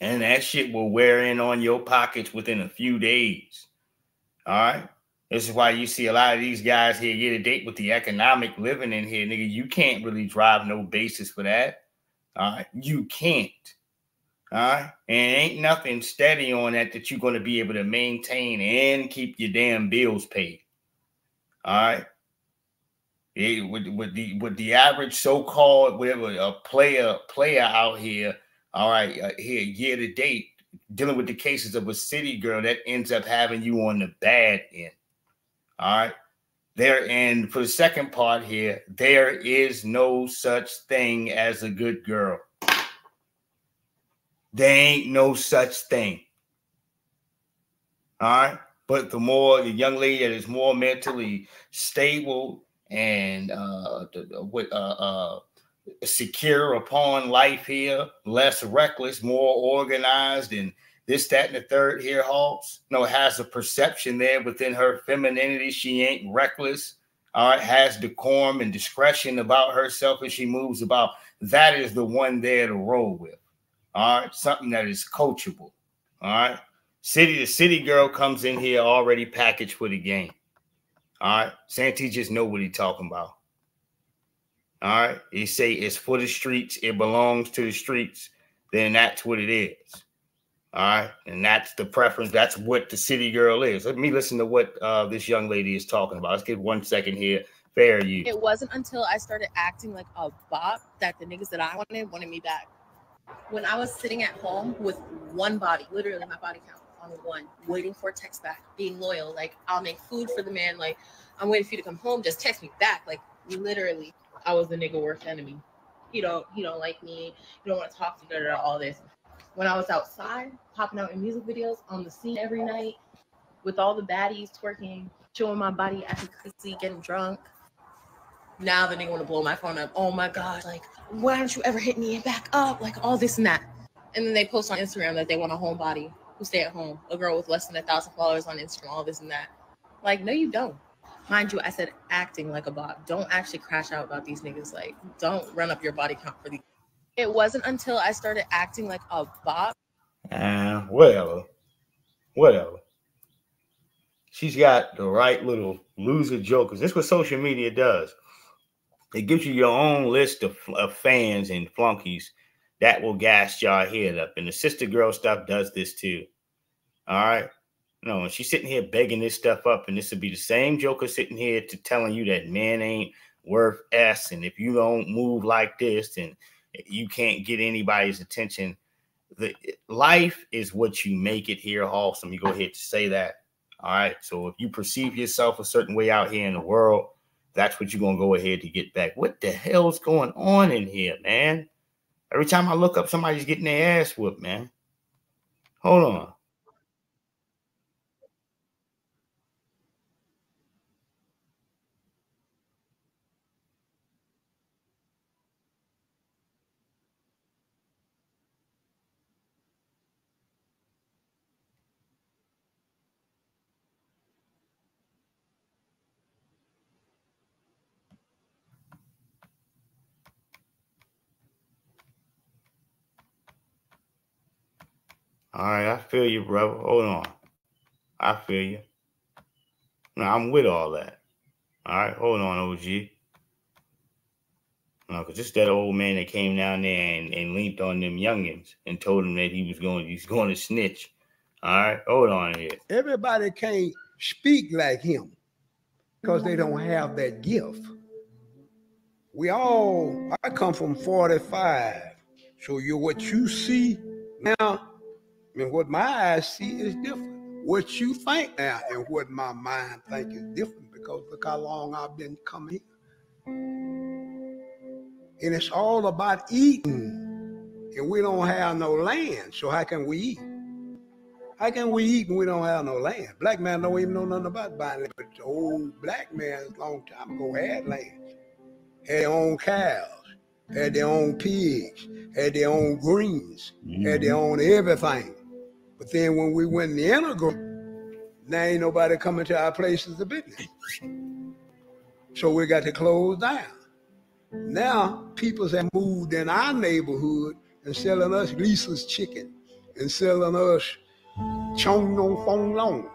And that shit will wear in on your pockets within a few days. All right. This is why you see a lot of these guys here get a date with the economic living in here, nigga. You can't really drive no basis for that. All right, you can't. All right, and ain't nothing steady on that that you're going to be able to maintain and keep your damn bills paid. All right. It, with, with the with the average so-called whatever a player player out here, all right, uh, here year to date, dealing with the cases of a city girl that ends up having you on the bad end. All right. There and for the second part here, there is no such thing as a good girl. There ain't no such thing. All right. But the more the young lady that is more mentally stable and uh, uh, uh, secure upon life here, less reckless, more organized, and this, that, and the third here, Halls. No, has a perception there within her femininity. She ain't reckless. All right, has decorum and discretion about herself as she moves about. That is the one there to roll with. All right, something that is coachable. All right, city the city girl comes in here already packaged for the game. All right, Santee just know what he talking about. All right, he say it's for the streets. It belongs to the streets. Then that's what it is. All right. And that's the preference. That's what the city girl is. Let me listen to what uh, this young lady is talking about. Let's get one second here. Fair you. It wasn't until I started acting like a bop that the niggas that I wanted wanted me back. When I was sitting at home with one body, literally my body count on one, waiting for a text back, being loyal. Like I'll make food for the man. Like I'm waiting for you to come home. Just text me back. Like literally, I was the nigga worst enemy. You don't, you don't like me. You don't want to talk to me. All this when I was outside, popping out in music videos on the scene every night with all the baddies twerking, showing my body crazy, getting drunk. Now the nigga want to blow my phone up. Oh my god, like why don't you ever hit me back up? Like all this and that. And then they post on Instagram that they want a homebody who stay at home, a girl with less than a thousand followers on Instagram, all this and that. Like, no, you don't. Mind you, I said acting like a bot. Don't actually crash out about these niggas. Like, don't run up your body count for these it wasn't until I started acting like a bop. Uh, whatever. Whatever. She's got the right little loser jokers. This is what social media does. It gives you your own list of, of fans and flunkies that will gas your head up. And the sister girl stuff does this too. All right. No, and she's sitting here begging this stuff up, and this would be the same joker sitting here to telling you that man ain't worth S, and if you don't move like this, and you can't get anybody's attention. The life is what you make it here, Hoss. You go ahead to say that. All right. So if you perceive yourself a certain way out here in the world, that's what you're gonna go ahead to get back. What the hell's going on in here, man? Every time I look up, somebody's getting their ass whooped, man. Hold on. All right, I feel you, brother. Hold on. I feel you. Now I'm with all that. All right, hold on, OG. No, because it's that old man that came down there and, and leaned on them youngins and told him that he was going, he's going to snitch. All right, hold on here. Everybody can't speak like him because they don't have that gift. We all, I come from 45 So you what you see now and what my eyes see is different. What you think now and what my mind think is different because look how long I've been coming here. And it's all about eating. And we don't have no land. So how can we eat? How can we eat when we don't have no land? Black man don't even know nothing about buying land. But the old black man a long time ago had land. Had their own cows, had their own pigs, had their own greens, had their mm-hmm. own everything. But then when we went in the integrate, now ain't nobody coming to our places of business. So we got to close down. Now people have moved in our neighborhood and selling us Lisa's chicken and selling us chong non fong long.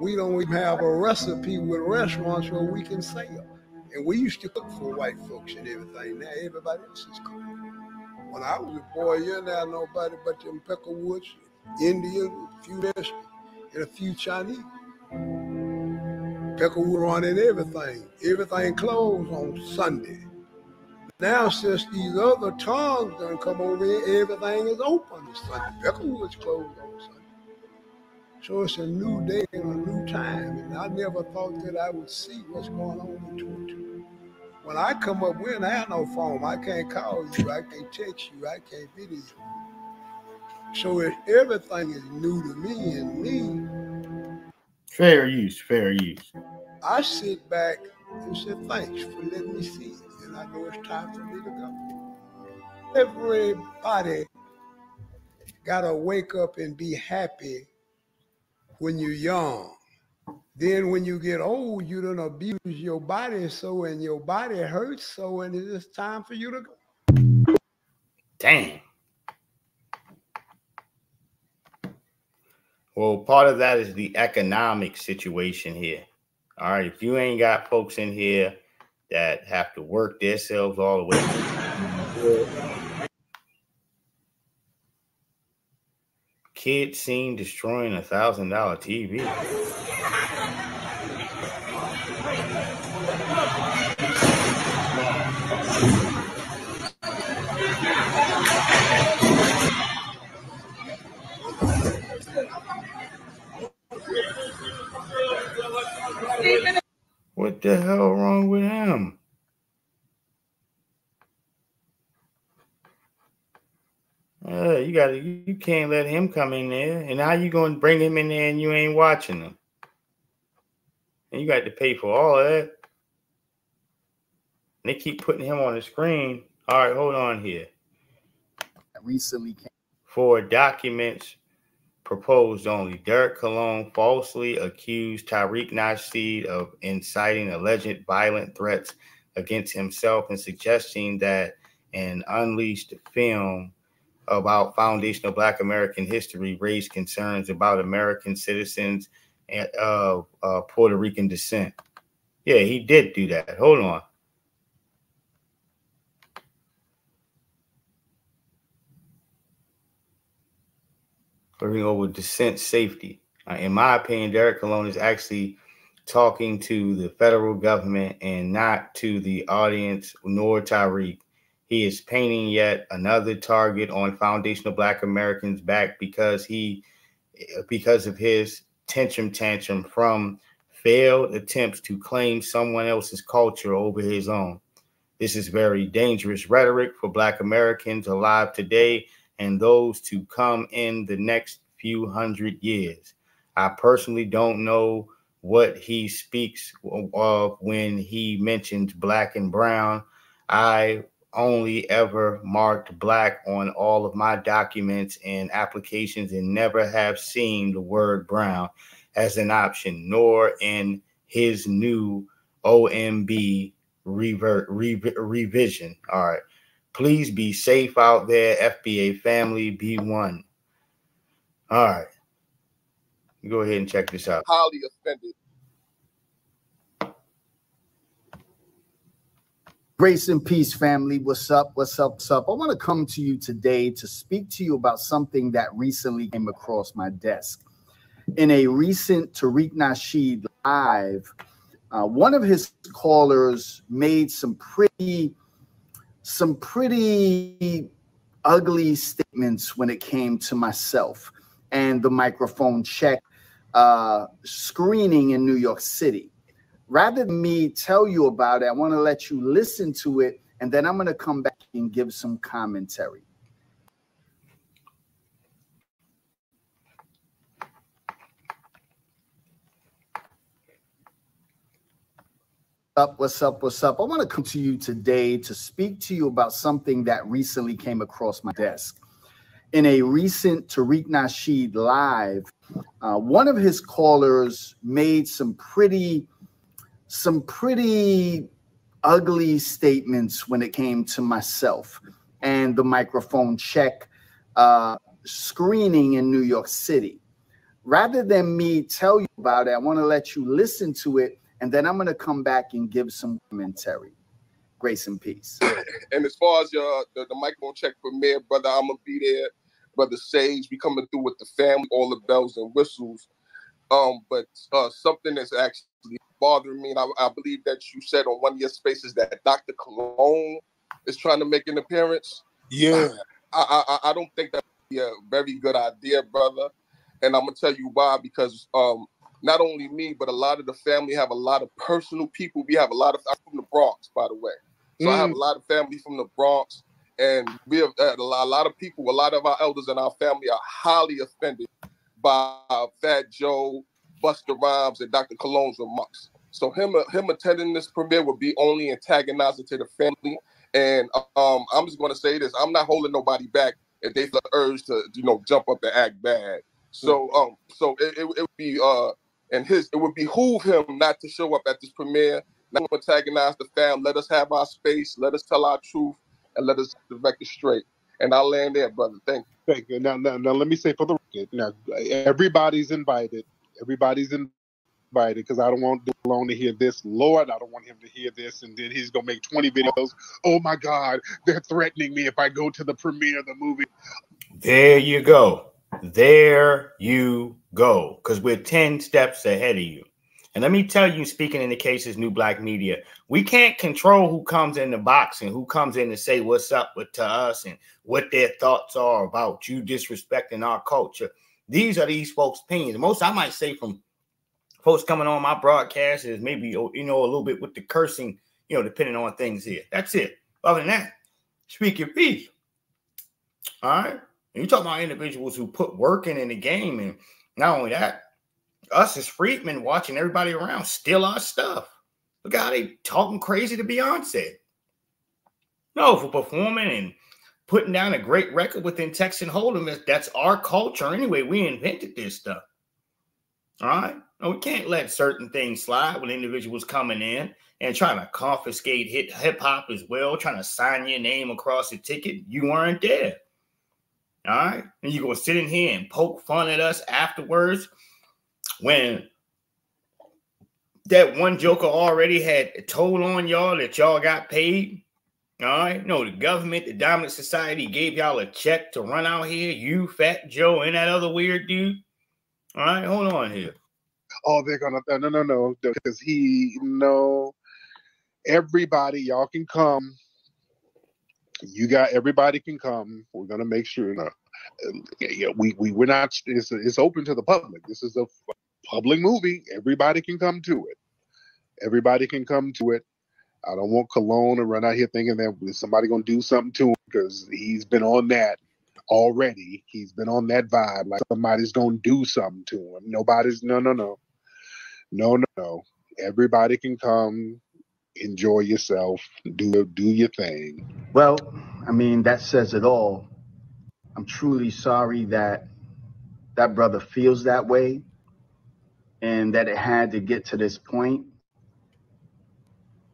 We don't even have a recipe with restaurants where we can sell. And we used to cook for white folks and everything. Now everybody else is cooking. When I was a boy, you didn't have nobody but them Peckerwoods, Indians, a few Mexican, and a few Chinese. Peckerwood running everything. Everything closed on Sunday. Now, since these other tongues done come over here, everything is open on Sunday. Peckerwood's closed on Sunday. So it's a new day and a new time. And I never thought that I would see what's going on in 22. When I come up, we don't have no phone. I can't call you. I can't text you. I can't video you. So if everything is new to me and me, Fair use, fair use. I sit back and say, thanks for letting me see it. And I know it's time for me to go. Everybody got to wake up and be happy when you're young. Then when you get old, you don't abuse your body so and your body hurts so and it's time for you to go. Damn. Well, part of that is the economic situation here. All right. If you ain't got folks in here that have to work themselves all the way. Kids seen destroying a thousand dollar TV. The hell wrong with him? Uh, you got to you can't let him come in there. And how you going to bring him in there and you ain't watching him? And you got to pay for all of that. And they keep putting him on the screen. All right, hold on here. I recently came. For documents proposed only, Derek Cologne falsely accused Tariq Nasheed of inciting alleged violent threats against himself and suggesting that an unleashed film about foundational Black American history raised concerns about American citizens and uh, uh, Puerto Rican descent. Yeah, he did do that. Hold on. Bring over dissent safety. Uh, in my opinion, Derek Cologne is actually talking to the federal government and not to the audience nor Tariq. He is painting yet another target on foundational Black Americans back because he, because of his tantrum tantrum from failed attempts to claim someone else's culture over his own. This is very dangerous rhetoric for Black Americans alive today and those to come in the next few hundred years. I personally don't know what he speaks of when he mentions black and brown. I only ever marked black on all of my documents and applications and never have seen the word brown as an option, nor in his new OMB revert, rev- revision. All right. Please be safe out there, FBA family. Be one. All right. Go ahead and check this out. highly offended. Grace and peace, family. What's up? What's up? What's up? I want to come to you today to speak to you about something that recently came across my desk. In a recent Tariq Nasheed live, uh, one of his callers made some pretty, some pretty ugly statements when it came to myself and the microphone check uh, screening in New York City. Rather than me tell you about it, I want to let you listen to it, and then I'm going to come back and give some commentary. Up? What's up? What's up? I want to come to you today to speak to you about something that recently came across my desk. In a recent Tariq Nasheed live, uh, one of his callers made some pretty, some pretty ugly statements when it came to myself and the microphone check uh, screening in New York City. Rather than me tell you about it, I want to let you listen to it and then I'm going to come back and give some commentary. Grace and peace. And as far as your the, the microphone check premiere, brother, I'm gonna be there. Brother Sage, be coming through with the family, all the bells and whistles. Um, but uh, something that's actually bothering me, and I, I believe that you said on one of your spaces that Dr. Cologne is trying to make an appearance. Yeah. I, I, I don't think that's a very good idea, brother. And I'm gonna tell you why, because um, not only me, but a lot of the family have a lot of personal people. We have a lot of I'm from the Bronx, by the way. So mm. I have a Mm. lot of family from the Bronx, and we have uh, a lot, a lot of people. A lot of our elders in our family are highly offended by Fat Joe, Busta Rhymes, and Dr. Cologne's remarks. So him him attending this premiere would be only antagonizing to the family. And um, I'm just going to say this: I'm not holding nobody back if they feel the urge to, you know, jump up and act bad. So um, so it, it, it would be uh, and his it would behoove him not to show up at this premiere, not to antagonize the fam. Let us have our space. Let us tell our truth, and let us set the record straight. And I'll land there, brother. Thank you. Thank you. Now, now, now, let me say for the record, now everybody's invited. Everybody's invited because I don't want Delone to hear this. Lord, I don't want him to hear this, and then he's gonna make 20 videos. Oh my God, they're threatening me if I go to the premiere of the movie. There you go. There you go. Because we're 10 steps ahead of you. And let me tell you, speaking in the cases, new black media, we can't control who comes in the box and who comes in to say what's up with to us and what their thoughts are about you disrespecting our culture. These are these folks' opinions. Most I might say from folks coming on my broadcast is maybe oh, you know a little bit with the cursing, you know, depending on things here. That's it. Other than that, speak your piece. All right. And you talk about individuals who put work in in the game, and not only that, us as freedmen watching everybody around steal our stuff. Look how they talking crazy to Beyonce. No, for performing and putting down a great record within Texas Hold'em. that's- our culture anyway. We invented this stuff. All right. No, we can't let certain things slide when individuals coming in and trying to confiscate hip hip hop as well, trying to sign your name across the ticket. You weren't there. All right. And you're gonna sit in here and poke fun at us afterwards when that one joker already had a toll on y'all that y'all got paid. All right. No, the government, the dominant society gave y'all a check to run out here. You, Fat Joe, and that other weird dude. All right, hold on here. Oh, they're gonna no no no no because he no everybody y'all can come. You got everybody can come. We're gonna make sure. No, yeah, yeah, we we we're not. It's it's open to the public. This is a public movie. Everybody can come to it. Everybody can come to it. I don't want Cologne to run out here thinking that somebody gonna do something to him because he's been on that already. He's been on that vibe like somebody's gonna do something to him. Nobody's no no no. No no no. Everybody can come, enjoy yourself, do do your thing. Well, I mean, that says it all. I'm truly sorry that that brother feels that way and that it had to get to this point.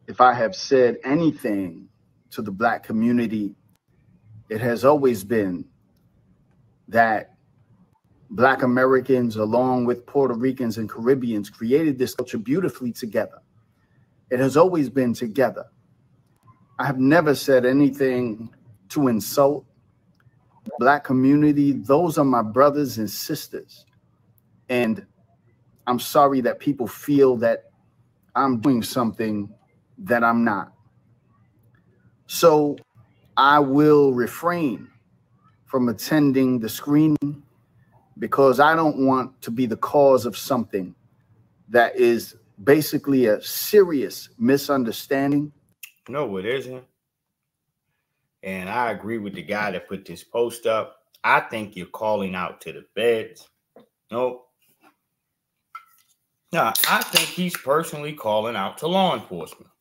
If I have said anything to the black community, it has always been that black Americans, along with Puerto Ricans and Caribbeans, created this culture beautifully together. It has always been together. I have never said anything to insult the black community. Those are my brothers and sisters. And I'm sorry that people feel that I'm doing something that I'm not. So I will refrain from attending the screening because I don't want to be the cause of something that is basically a serious misunderstanding. No, it isn't. And I agree with the guy that put this post up. I think you're calling out to the feds. Nope. No, I think he's personally calling out to law enforcement.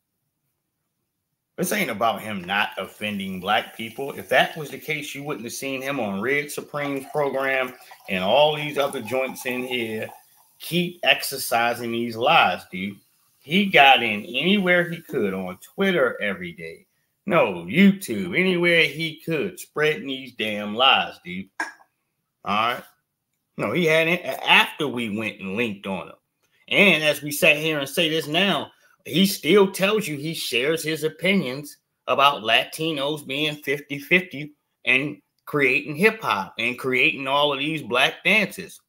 This ain't about him not offending black people. If that was the case, you wouldn't have seen him on Red Supreme's program and all these other joints in here keep exercising these lies, dude. He got in anywhere he could on Twitter every day. No, YouTube, anywhere he could, spreading these damn lies, dude. All right. No, he had it after we went and linked on him. And as we sat here and say this now, he still tells you he shares his opinions about Latinos being 50 50 and creating hip hop and creating all of these black dances.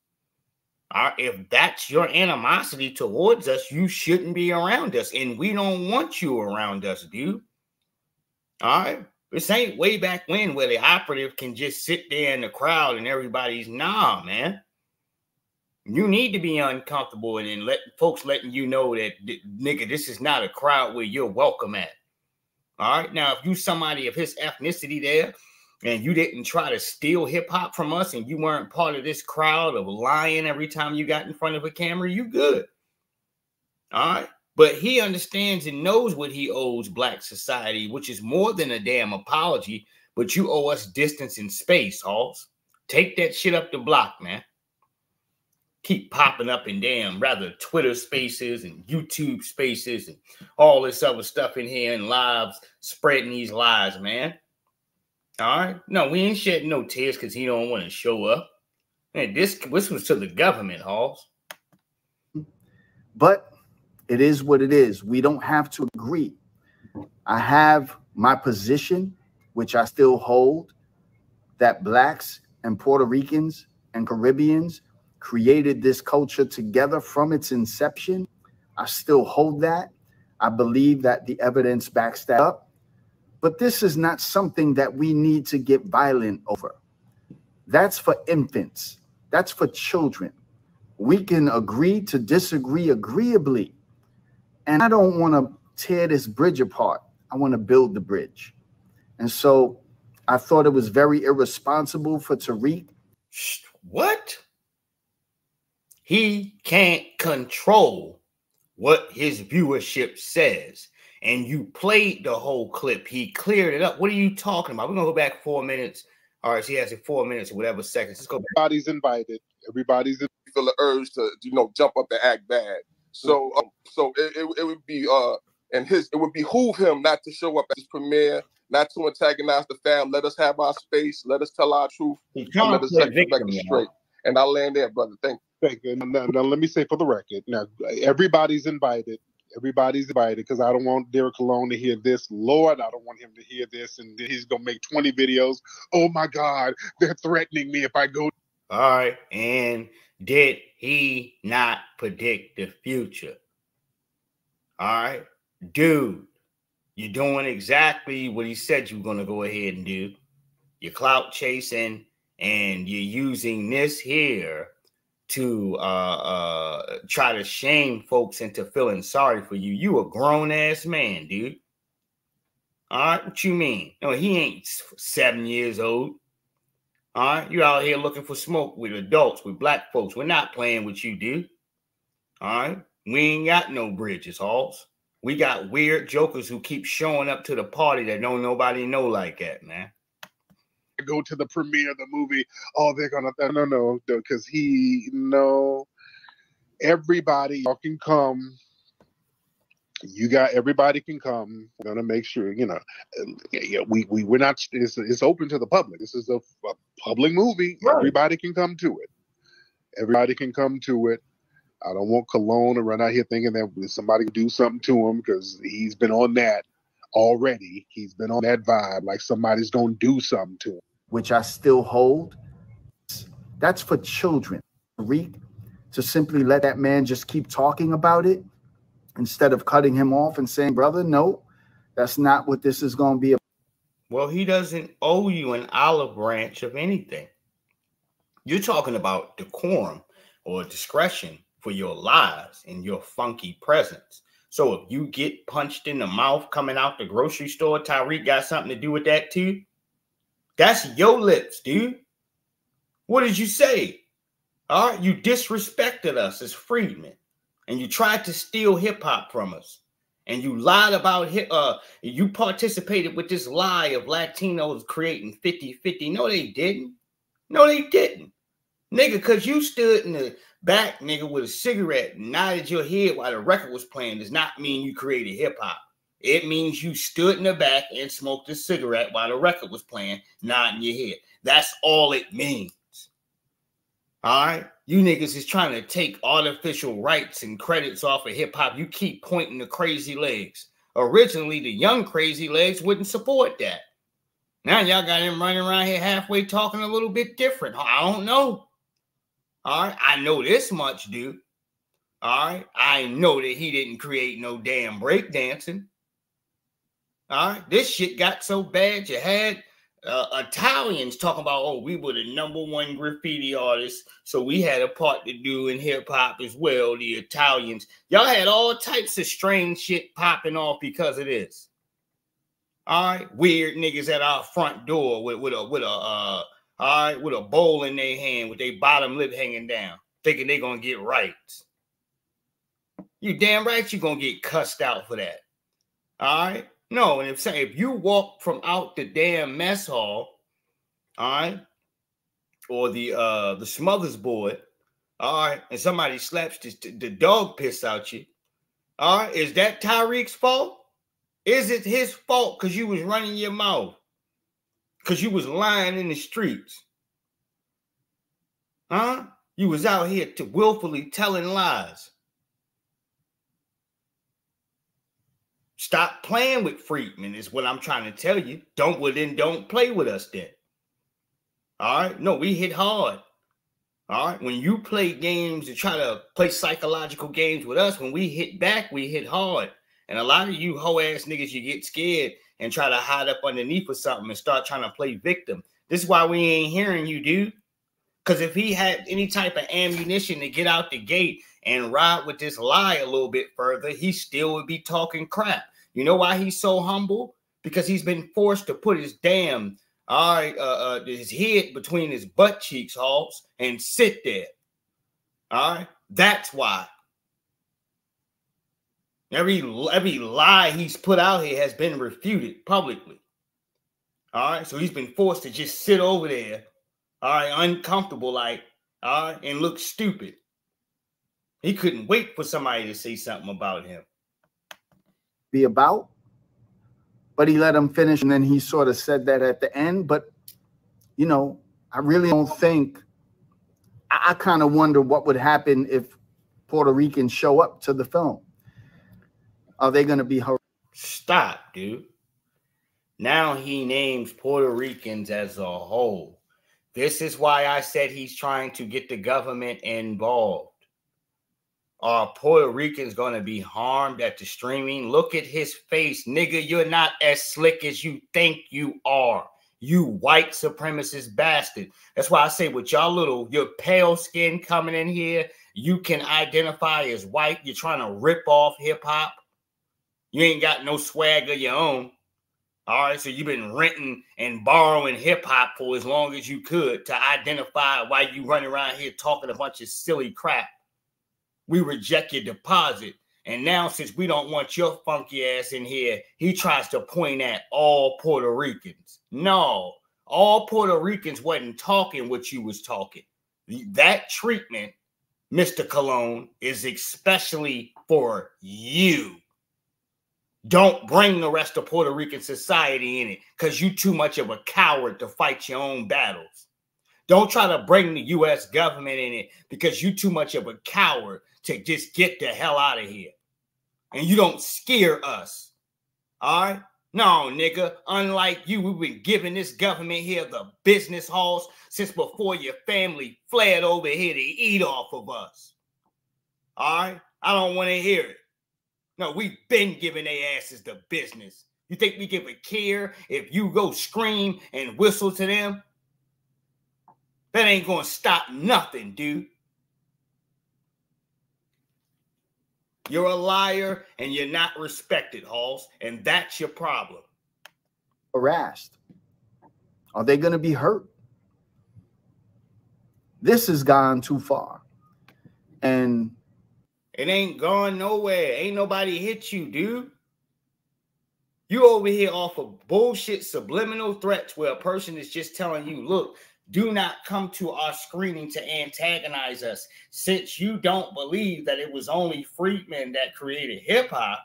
If that's your animosity towards us, you shouldn't be around us. And we don't want you around us, dude. All right. This ain't way back when where the operative can just sit there in the crowd and everybody's nah, man. You need to be uncomfortable and then let folks letting you know that nigga, this is not a crowd where you're welcome at. All right. Now, if you somebody of his ethnicity there and you didn't try to steal hip hop from us and you weren't part of this crowd of lying every time you got in front of a camera, you good. All right. But he understands and knows what he owes black society, which is more than a damn apology. But you owe us distance and space, Halls. Take that shit up the block, man keep popping up in damn rather Twitter spaces and YouTube spaces and all this other stuff in here and lives spreading these lies, man. All right. No, we ain't shedding no tears because he don't want to show up. And this this was to the government, Halls. But it is what it is. We don't have to agree. I have my position, which I still hold, that blacks and Puerto Ricans and Caribbeans created this culture together from its inception. I still hold that. I believe that the evidence backs that up. But this is not something that we need to get violent over. That's for infants, that's for children. We can agree to disagree agreeably. And I don't want to tear this bridge apart. I want to build the bridge. And so I thought it was very irresponsible for Tariq. What? he can't control what his viewership says. And you played the whole clip. He cleared it up. What are you talking about? We're gonna go back four minutes. All right, so he has it four minutes or whatever seconds. Let's go. Back. Everybody's invited. Everybody's in- feel the urge to you know jump up and act bad. So um, so it, it, it would be uh and his it would behoove him not to show up at his premiere, not to antagonize the fam. Let us have our space. Let us tell our truth. He and let us set the victim, record straight. And I land there, brother. Thank you. Thank you. Now, now, let me say for the record, now everybody's invited. Everybody's invited because I don't want Derek Cologne to hear this. Lord, I don't want him to hear this, and he's gonna make 20 videos. Oh my God, they're threatening me if I go. All right. And did he not predict the future? All right. Dude, you're doing exactly what he said you were going to go ahead and do. You're clout chasing and you're using this here to uh, uh, try to shame folks into feeling sorry for you. You a grown ass man, dude. All right, what you mean? No, he ain't seven years old. All right, you out here looking for smoke with adults, with black folks. We're not playing with you, dude. All right, we ain't got no bridges, Halls. We got weird jokers who keep showing up to the party that don't nobody know like that, man. Go to the premiere of the movie. Oh, they're gonna no no no because he no everybody y'all can come. You got everybody can come. We're gonna make sure you know. Yeah, we we we're not. It's, it's open to the public. This is a, a public movie. Right. Everybody can come to it. Everybody can come to it. I don't want Cologne to run out here thinking that somebody can do something to him because he's been on that already. He's been on that vibe like somebody's gonna do something to him. Which I still hold, that's for children. Tariq, to simply let that man just keep talking about it instead of cutting him off and saying, brother, no, that's not what this is going to be. Well, he doesn't owe you an olive branch of anything. You're talking about decorum or discretion for your lies and your funky presence. So if you get punched in the mouth coming out the grocery store, Tariq got something to do with that too. That's your lips, dude. What did you say? All right, you disrespected us as freedmen, and you tried to steal hip hop from us, and you lied about hip. Uh, you participated with this lie of Latinos creating 50-50. No, they didn't. No, they didn't, nigga. Cause you stood in the back, nigga, with a cigarette, nodded your head while the record was playing. Does not mean you created hip hop. It means you stood in the back and smoked a cigarette while the record was playing, nodding your head. That's all it means. All right. You niggas is trying to take artificial rights and credits off of hip hop. You keep pointing to crazy legs. Originally, the young crazy legs wouldn't support that. Now y'all got him running around here halfway talking a little bit different. I don't know. All right. I know this much, dude. All right. I know that he didn't create no damn breakdancing. All right. This shit got so bad you had uh, Italians talking about, oh, we were the number one graffiti artist, so we had a part to do in hip hop as well. The Italians, y'all had all types of strange shit popping off because of this. All right, weird niggas at our front door with, with a with a uh, all right with a bowl in their hand with their bottom lip hanging down, thinking they gonna get rights. You damn right you gonna get cussed out for that. All right. No, and if say if you walk from out the damn mess hall, all right, or the uh the smothers board, all right, and somebody slaps the, the dog piss out you, all right, is that Tariq's fault? Is it his fault because you was running your mouth? Because you was lying in the streets? Huh? You was out here to willfully telling lies. Stop playing with Freedman is what I'm trying to tell you. Don't well then don't play with us then. All right. No, we hit hard. All right. When you play games and try to play psychological games with us, when we hit back, we hit hard. And a lot of you hoe ass niggas, you get scared and try to hide up underneath or something and start trying to play victim. This is why we ain't hearing you, dude. Because if he had any type of ammunition to get out the gate and ride with this lie a little bit further, he still would be talking crap. You know why he's so humble? Because he's been forced to put his damn all right, uh, uh, his head between his butt cheeks, Halls, and sit there. All right, that's why. Every every lie he's put out here has been refuted publicly. All right, so he's been forced to just sit over there, all right, uncomfortable, like, all right, and look stupid. He couldn't wait for somebody to say something about him be about. But he let him finish, and then he sort of said that at the end. But you know, I really don't think. I, I kind of wonder what would happen if Puerto Ricans show up to the film. Are they going to be hurt? Stop, dude. Now he names Puerto Ricans as a whole. This is why I said he's trying to get the government involved. Are Puerto Ricans going to be harmed at the streaming? Look at his face, nigga. You're not as slick as you think you are. You white supremacist bastard. That's why I say with y'all little, your pale skin coming in here, you can identify as white. You're trying to rip off hip hop. You ain't got no swag of your own. All right, so you've been renting and borrowing hip hop for as long as you could to identify why you running around here talking a bunch of silly crap we reject your deposit. And now, since we don't want your funky ass in here, he tries to point at all Puerto Ricans. No, all Puerto Ricans wasn't talking what you was talking. That treatment, Mr. Colon, is especially for you. Don't bring the rest of Puerto Rican society in it because you too much of a coward to fight your own battles. Don't try to bring the U.S. government in it because you too much of a coward to just get the hell out of here. And you don't scare us. All right? No, nigga. Unlike you, we've been giving this government here the business halls since before your family fled over here to eat off of us. All right? I don't want to hear it. No, we've been giving their asses the business. You think we give a care if you go scream and whistle to them? That ain't gonna stop nothing, dude. You're a liar and you're not respected, Halls, and that's your problem. harassed? Are they going to be hurt? This has gone too far. And It ain't going nowhere. Ain't nobody hit you, dude. You over here off of bullshit subliminal threats where a person is just telling you, look, do not come to our screening to antagonize us. Since you don't believe that it was only Freedmen that created hip hop,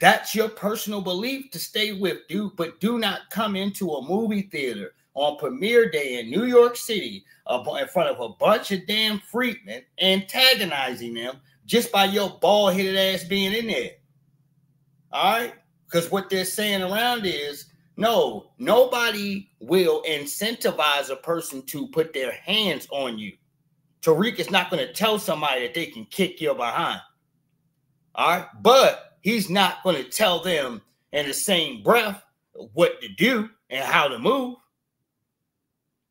that's your personal belief to stay with, dude. But do not come into a movie theater on premiere day in New York City in front of a bunch of damn freakmen antagonizing them just by your bald headed ass being in there. All right? Because what they're saying around is no, nobody will incentivize a person to put their hands on you. Tariq is not going to tell somebody that they can kick your behind. All right? But he's not going to tell them in the same breath what to do and how to move.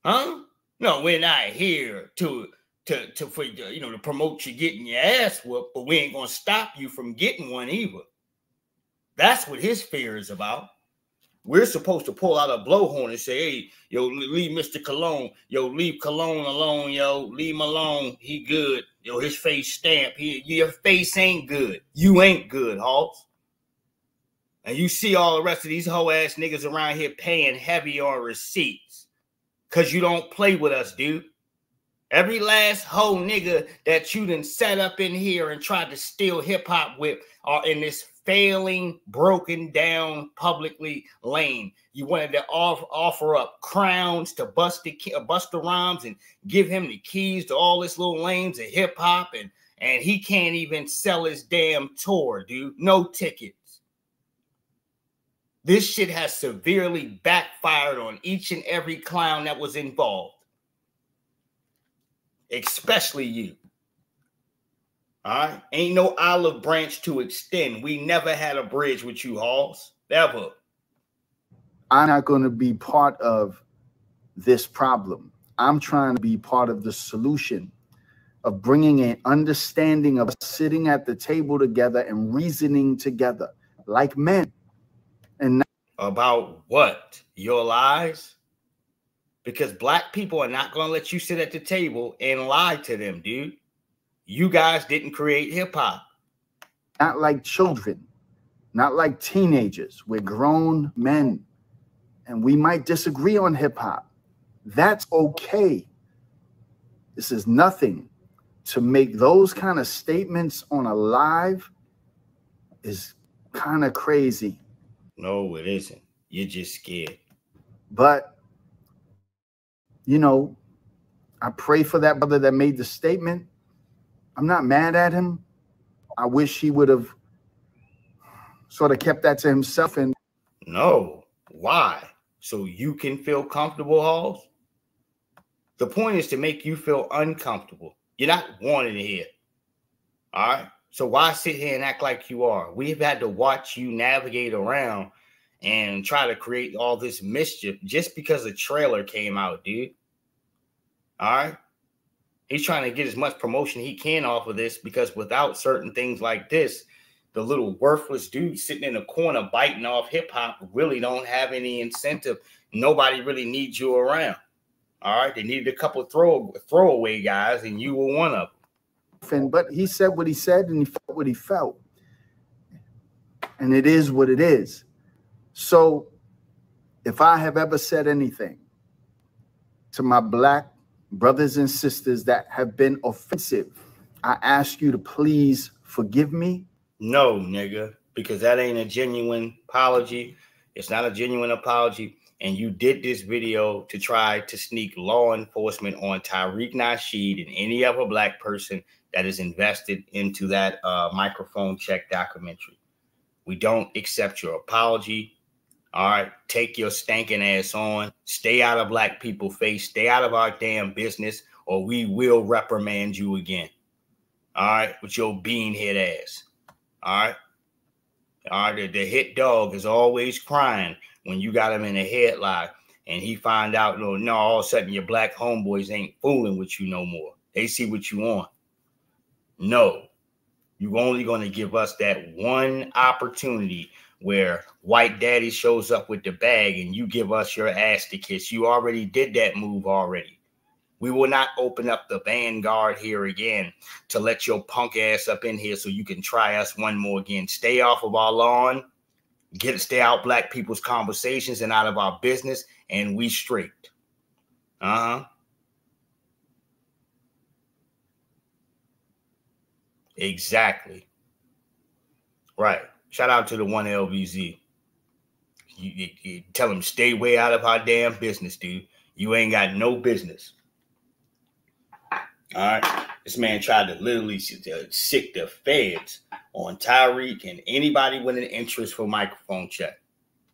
Huh? No, we're not here to to to for you know to promote you getting your ass whooped, but we ain't gonna stop you from getting one either. That's what his fear is about. We're supposed to pull out a blowhorn and say, "Hey, yo, leave Mr. Cologne, yo, leave Cologne alone, yo, leave him alone. He good, yo, his face stamp. He, your face ain't good. You ain't good, Hawks." And you see all the rest of these hoe ass niggas around here paying heavy on receipts because you don't play with us, dude. Every last hoe nigga that you done set up in here and tried to steal hip hop with are in this failing, broken down publicly lane. You wanted to off, offer up crowns to uh, Busta Rhymes and give him the keys to all this little lanes of hip hop, and and he can't even sell his damn tour, dude. No tickets. This shit has severely backfired on each and every clown that was involved, especially you. All right. Ain't no olive branch to extend. We never had a bridge with you, Halls. Never. I'm not going to be part of this problem. I'm trying to be part of the solution of bringing an understanding of sitting at the table together and reasoning together like men. And About what? Your lies? Because black people are not going to let you sit at the table and lie to them, dude. You guys didn't create hip hop. not like children, not like teenagers. We're grown men, and we might disagree on hip hop. That's okay. This is nothing to make those kind of statements on a live is kind of crazy. No, it isn't. You're just scared. But you know, I pray for that brother that made the statement. I'm not mad at him. I wish he would have sort of kept that to himself and No. Why? So you can feel comfortable, Halls? The point is to make you feel uncomfortable. You're not wanted here. All right. So why sit here and act like you are? We've had to watch you navigate around and try to create all this mischief just because a trailer came out, dude. All right. He's trying to get as much promotion he can off of this because without certain things like this, the little worthless dude sitting in a corner biting off hip hop really don't have any incentive. Nobody really needs you around. All right. They needed a couple throw throwaway guys, and you were one of them. but he said what he said and he felt what he felt. And it is what it is. So if I have ever said anything to my black brothers and sisters that have been offensive, I ask you to please forgive me. No, nigga, because that ain't a genuine apology. It's not a genuine apology. And you did this video to try to sneak law enforcement on Tariq Nasheed and any other black person that is invested into that uh, microphone check documentary. We don't accept your apology. All right, take your stinking ass on. Stay out of black people face. Stay out of our damn business, or we will reprimand you again. All right, with your bean head ass. All right. All right, the, the hit dog is always crying when you got him in a headlock and he find out, no, no, all of a sudden your black homeboys ain't fooling with you no more. They see what you want. No, you're only going to give us that one opportunity where white daddy shows up with the bag and you give us your ass to kiss. You already did that move already. We will not open up the vanguard here again to let your punk ass up in here so you can try us one more again. Stay off of our lawn, get stay out black people's conversations and out of our business, and we straight. Uh-huh. Exactly. Right. Shout out to the one LVZ. You, you, you tell him stay way out of our damn business, dude. You ain't got no business. All right. This man tried to literally uh, sick the feds on Tariq and anybody with an interest for microphone check.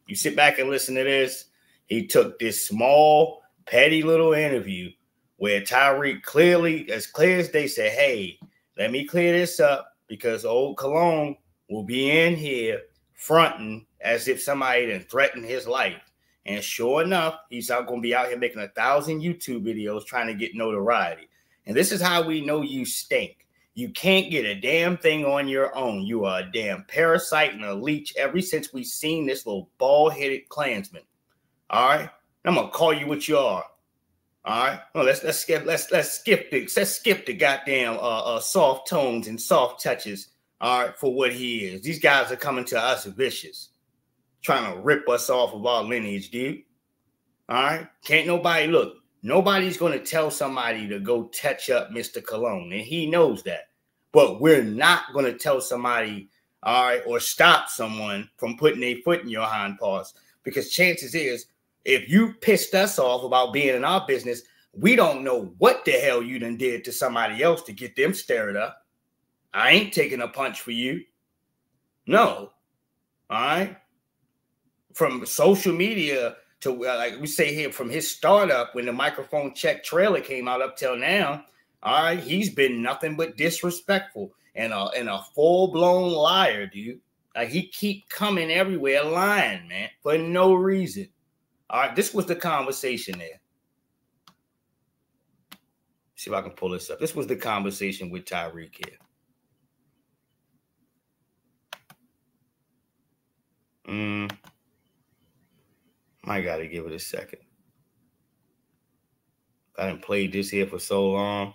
You sit back and listen to this. He took this small, petty little interview where Tariq clearly, as clear as they said, hey, let me clear this up because old Cologne will be in here fronting as if somebody had threatened his life. And sure enough, he's out going to be out here making a thousand YouTube videos trying to get notoriety. And this is how we know you stink. You can't get a damn thing on your own. You are a damn parasite and a leech ever since we've seen this little bald-headed Klansman. All right. I'm gonna call you what you are. All right. Well, let's let's skip let's let's skip the let's skip the goddamn uh, uh soft tones and soft touches. All right, for what he is. These guys are coming to us vicious, trying to rip us off of our lineage, dude. All right. Can't nobody look. Nobody's going to tell somebody to go touch up Mr. Cologne, and he knows that. But we're not going to tell somebody, all right, or stop someone from putting a foot in your hind paws because chances is if you pissed us off about being in our business, we don't know what the hell you done did to somebody else to get them stirred up. I ain't taking a punch for you. No. All right. From social media to uh, like we say here, from his startup when the microphone check trailer came out up till now, all right, he's been nothing but disrespectful and a and a full blown liar, dude. Like he keep coming everywhere lying, man, for no reason. All right, this was the conversation there. See if I can pull this up. This was the conversation with Tariq here. Mm. I gotta give it a second. I didn't play this here for so long.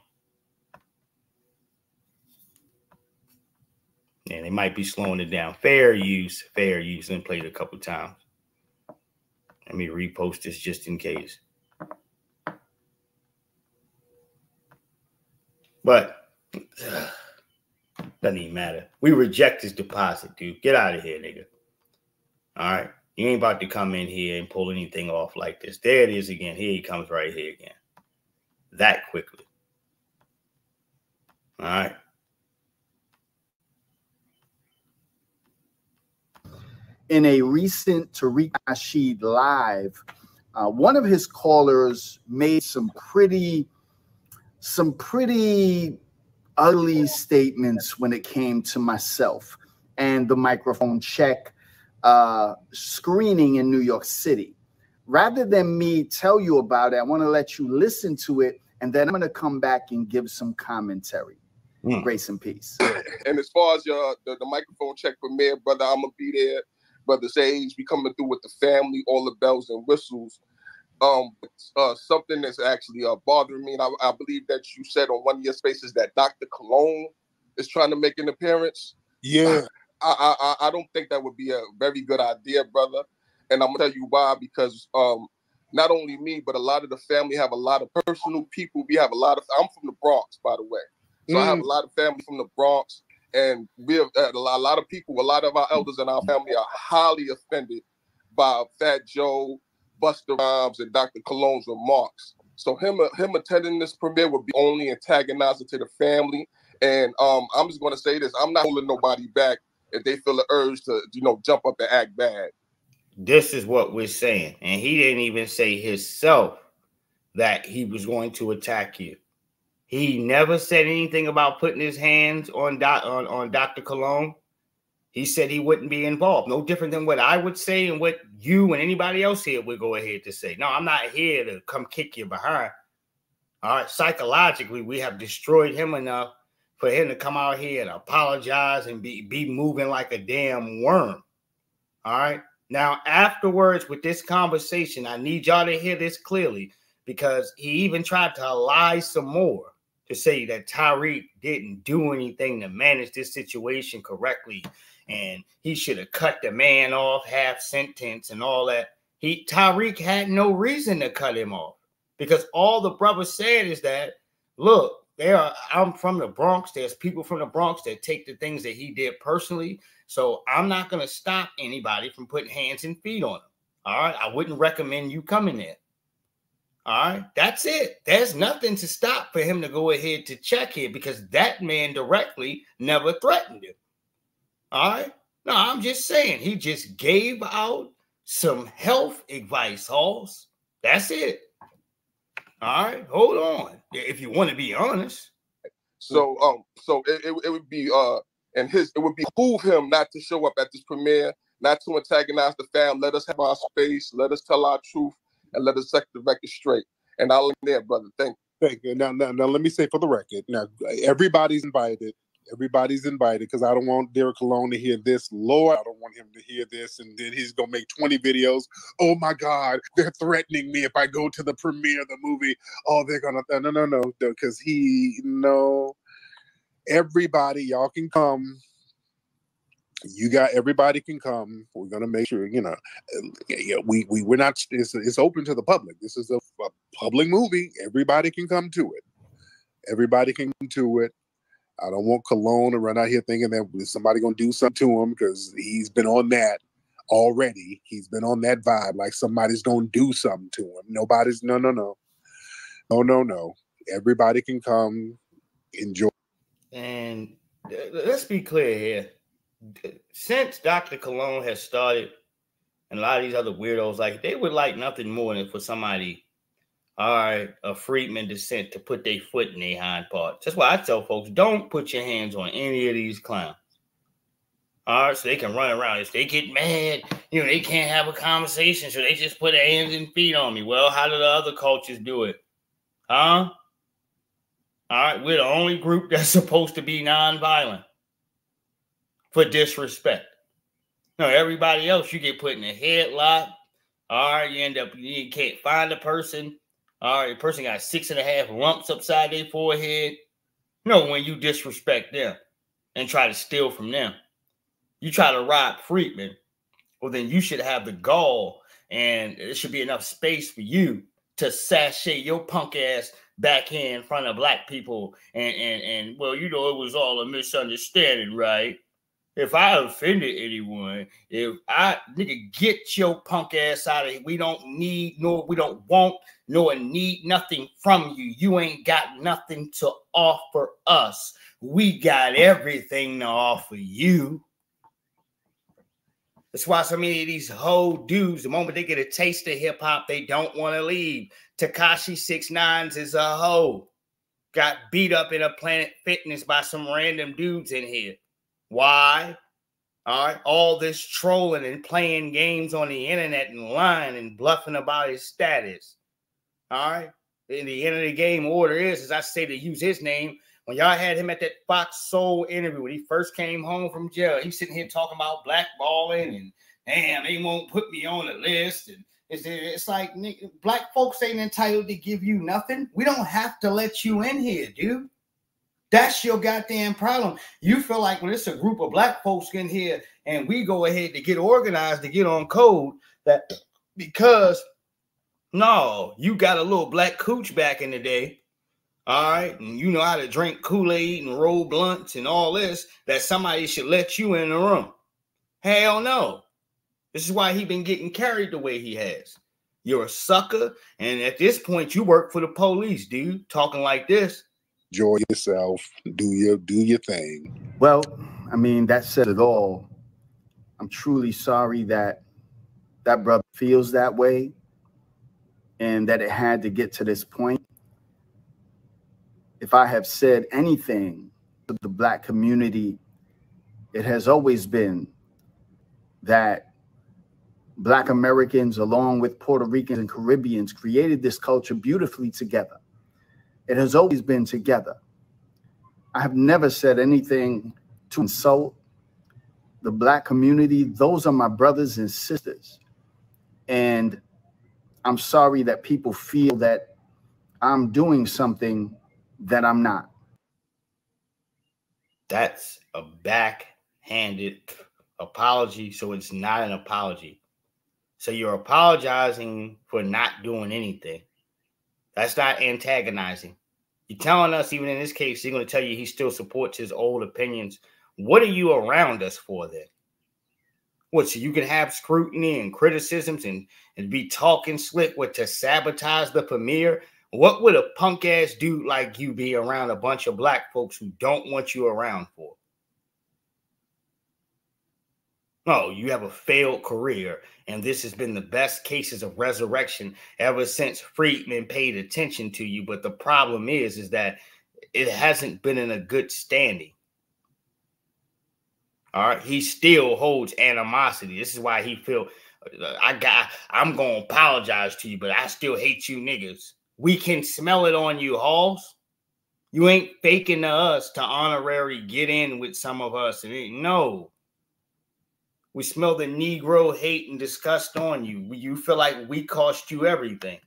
And they might be slowing it down. Fair use, fair use. Then played a couple times. Let me repost this just in case. But uh, doesn't even matter. We reject his deposit, dude. Get out of here, nigga. All right. You ain't about to come in here and pull anything off like this. There it is again. Here he comes right here again. That quickly. All right. in a recent Tariq Nasheed live, uh, one of his callers made some pretty, some pretty ugly statements when it came to myself and the microphone check uh, screening in New York City. Rather than me tell you about it, I want to let you listen to it, and then I'm going to come back and give some commentary. Mm. Grace and peace. And as far as your the, the microphone check premiere, brother, I'm gonna be there brother Sage, be coming through with the family, all the bells and whistles. Um, uh, something that's actually uh, bothering me, and I, I, believe that you said on one of your spaces that Dr. Cologne is trying to make an appearance. Yeah, I, I I don't think that would be a very good idea, brother. And I'm gonna tell you why because um, not only me, but a lot of the family have a lot of personal people. We have a lot of. I'm from the Bronx, by the way, so mm. I have a mm. lot of family from the Bronx and we have uh, a lot of people, a lot of our elders in our family are highly offended by Fat Joe, Busta Rhymes, and Dr. Cologne's remarks. So him him attending this premiere would be only antagonizing to the family. And um, I'm just going to say this: I'm not holding nobody back if they feel the urge to, you know, jump up and act bad. This is what we're saying, and he didn't even say himself that he was going to attack you. He never said anything about putting his hands on doc, on, on Dr. Cologne. He He said he wouldn't be involved. No different than what I would say and what you and anybody else here would go ahead to say. No, I'm not here to come kick you behind. All right, psychologically, we have destroyed him enough for him to come out here and apologize and be, be moving like a damn worm. All right. Now, afterwards, with this conversation, I need y'all to hear this clearly because he even tried to lie some more to say that Tariq didn't do anything to manage this situation correctly and he should have cut the man off half sentence and all that. He Tariq had no reason to cut him off because all the brother said is that look, there are I'm from the Bronx. There's people from the Bronx that take the things that he did personally. So I'm not gonna stop anybody from putting hands and feet on him. All right. I wouldn't recommend you coming there. All right, that's it. There's nothing to stop for him to go ahead to check here because that man directly never threatened him. All right. No, I'm just saying he just gave out some health advice, Halls. That's it. All right, hold on. If you want to be honest. So um, so it, it, it would be uh and his it would behoove him not to show up at this premiere, not to antagonize the fam. Let us have our space, let us tell our truth, and let us set the record straight. And I'll end there, brother. Thank you. Thank you. Now, now, now, let me say for the record. Now, everybody's invited. Everybody's invited because I don't want Derek Cologne to hear this. Lord, I don't want him to hear this. And then he's going to make 20 videos. Oh my God, they're threatening me if I go to the premiere of the movie. Oh, they're going to, no, no, no, because he, no. Everybody, y'all can come. You got everybody can come. We're gonna make sure you know. Uh, yeah, we we we're not. It's, it's open to the public. This is a, a public movie. Everybody can come to it. Everybody can come to it. I don't want Cologne to run out here thinking that somebody gonna do something to him because he's been on that already. He's been on that vibe, like somebody's gonna do something to him. Nobody's no no no. No no no. Everybody can come enjoy. And uh, let's be clear here. Since Dr. Cologne has started, and a lot of these other weirdos, like they would like nothing more than for somebody all right, a freedman descent to put their foot in their hind parts. That's why I tell folks don't put your hands on any of these clowns. All right, so they can run around. If they get mad, you know, they can't have a conversation, so they just put their hands and feet on me. Well, how do the other cultures do it? Huh? All right, we're the only group that's supposed to be nonviolent for disrespect. No, everybody else, you get put in a headlock. All right, you end up, you can't find a person. All right, person got six and a half lumps upside their forehead. You No, when you disrespect them and try to steal from them, you try to rob Freedman, well, then you should have the gall and it should be enough space for you to sashay your punk ass back here in front of black people and and and well, you know, it was all a misunderstanding, right? If I offended anyone, if I nigga get your punk ass out of here, we don't need nor we don't want nor need nothing from you. You ain't got nothing to offer us. We got everything to offer you. That's why so many of these whole dudes, the moment they get a taste of hip hop, they don't want to leave. Tekashi Six Nines is a hoe. Got beat up in a Planet Fitness by some random dudes in here. Why? All right, all this trolling and playing games on the internet and lying and bluffing about his status. All right. In the end of the game, order is, as I say, to use his name. When y'all had him at that Fox Soul interview when he first came home from jail, he's sitting here talking about blackballing and damn, they won't put me on the list. And it's, it's like black folks ain't entitled to give you nothing. We don't have to let you in here, dude. That's your goddamn problem. You feel like when it's a group of black folks in here and we go ahead to get organized to get on code that because no, you got a little black cooch back in the day. All right. And you know how to drink Kool-Aid and roll blunts and all this, that somebody should let you in the room. Hell no. This is why he been getting carried the way he has. You're a sucker. And at this point, you work for the police, dude. Talking like this. Enjoy yourself. Do your do your thing. Well, I mean, that said it all. I'm truly sorry that that brother feels that way and that it had to get to this point. If I have said anything to the black community it has always been that Black Americans, along with Puerto Ricans and Caribbeans, created this culture beautifully together. It has always been together. I have never said anything to insult the Black community. Those are my brothers and sisters. And I'm sorry that people feel that I'm doing something that I'm not. That's a backhanded apology. So it's not an apology. So you're apologizing for not doing anything. That's not antagonizing. You're telling us, even in this case, he's going to tell you he still supports his old opinions. What are you around us for then? What, so you can have scrutiny and criticisms and, and be talking slick what to sabotage the premiere? What would a punk ass dude like you be around a bunch of black folks who don't want you around for? No, you have a failed career, and this has been the best cases of resurrection ever since Freedmen paid attention to you. But the problem is, is that it hasn't been in a good standing. All right, he still holds animosity. This is why he feel uh, I got. I'm gonna apologize to you, but I still hate you niggas. We can smell it on you, Halls. You ain't faking to us to honorary get in with some of us. And no. We smell the Negro hate and disgust on you. You feel like we cost you everything.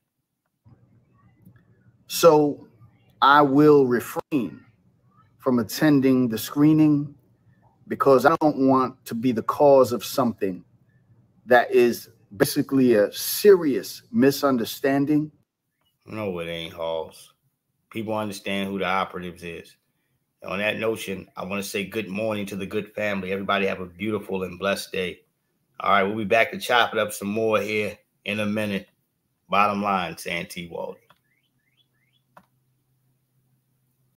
So I will refrain from attending the screening because I don't want to be the cause of something that is basically a serious misunderstanding no, it ain't Halls. People understand who the operatives is. On that notion, I want to say good morning to the good family. Everybody have a beautiful and blessed day. All right, we'll be back to chop it up some more here in a minute. Bottom line, Santee Walden.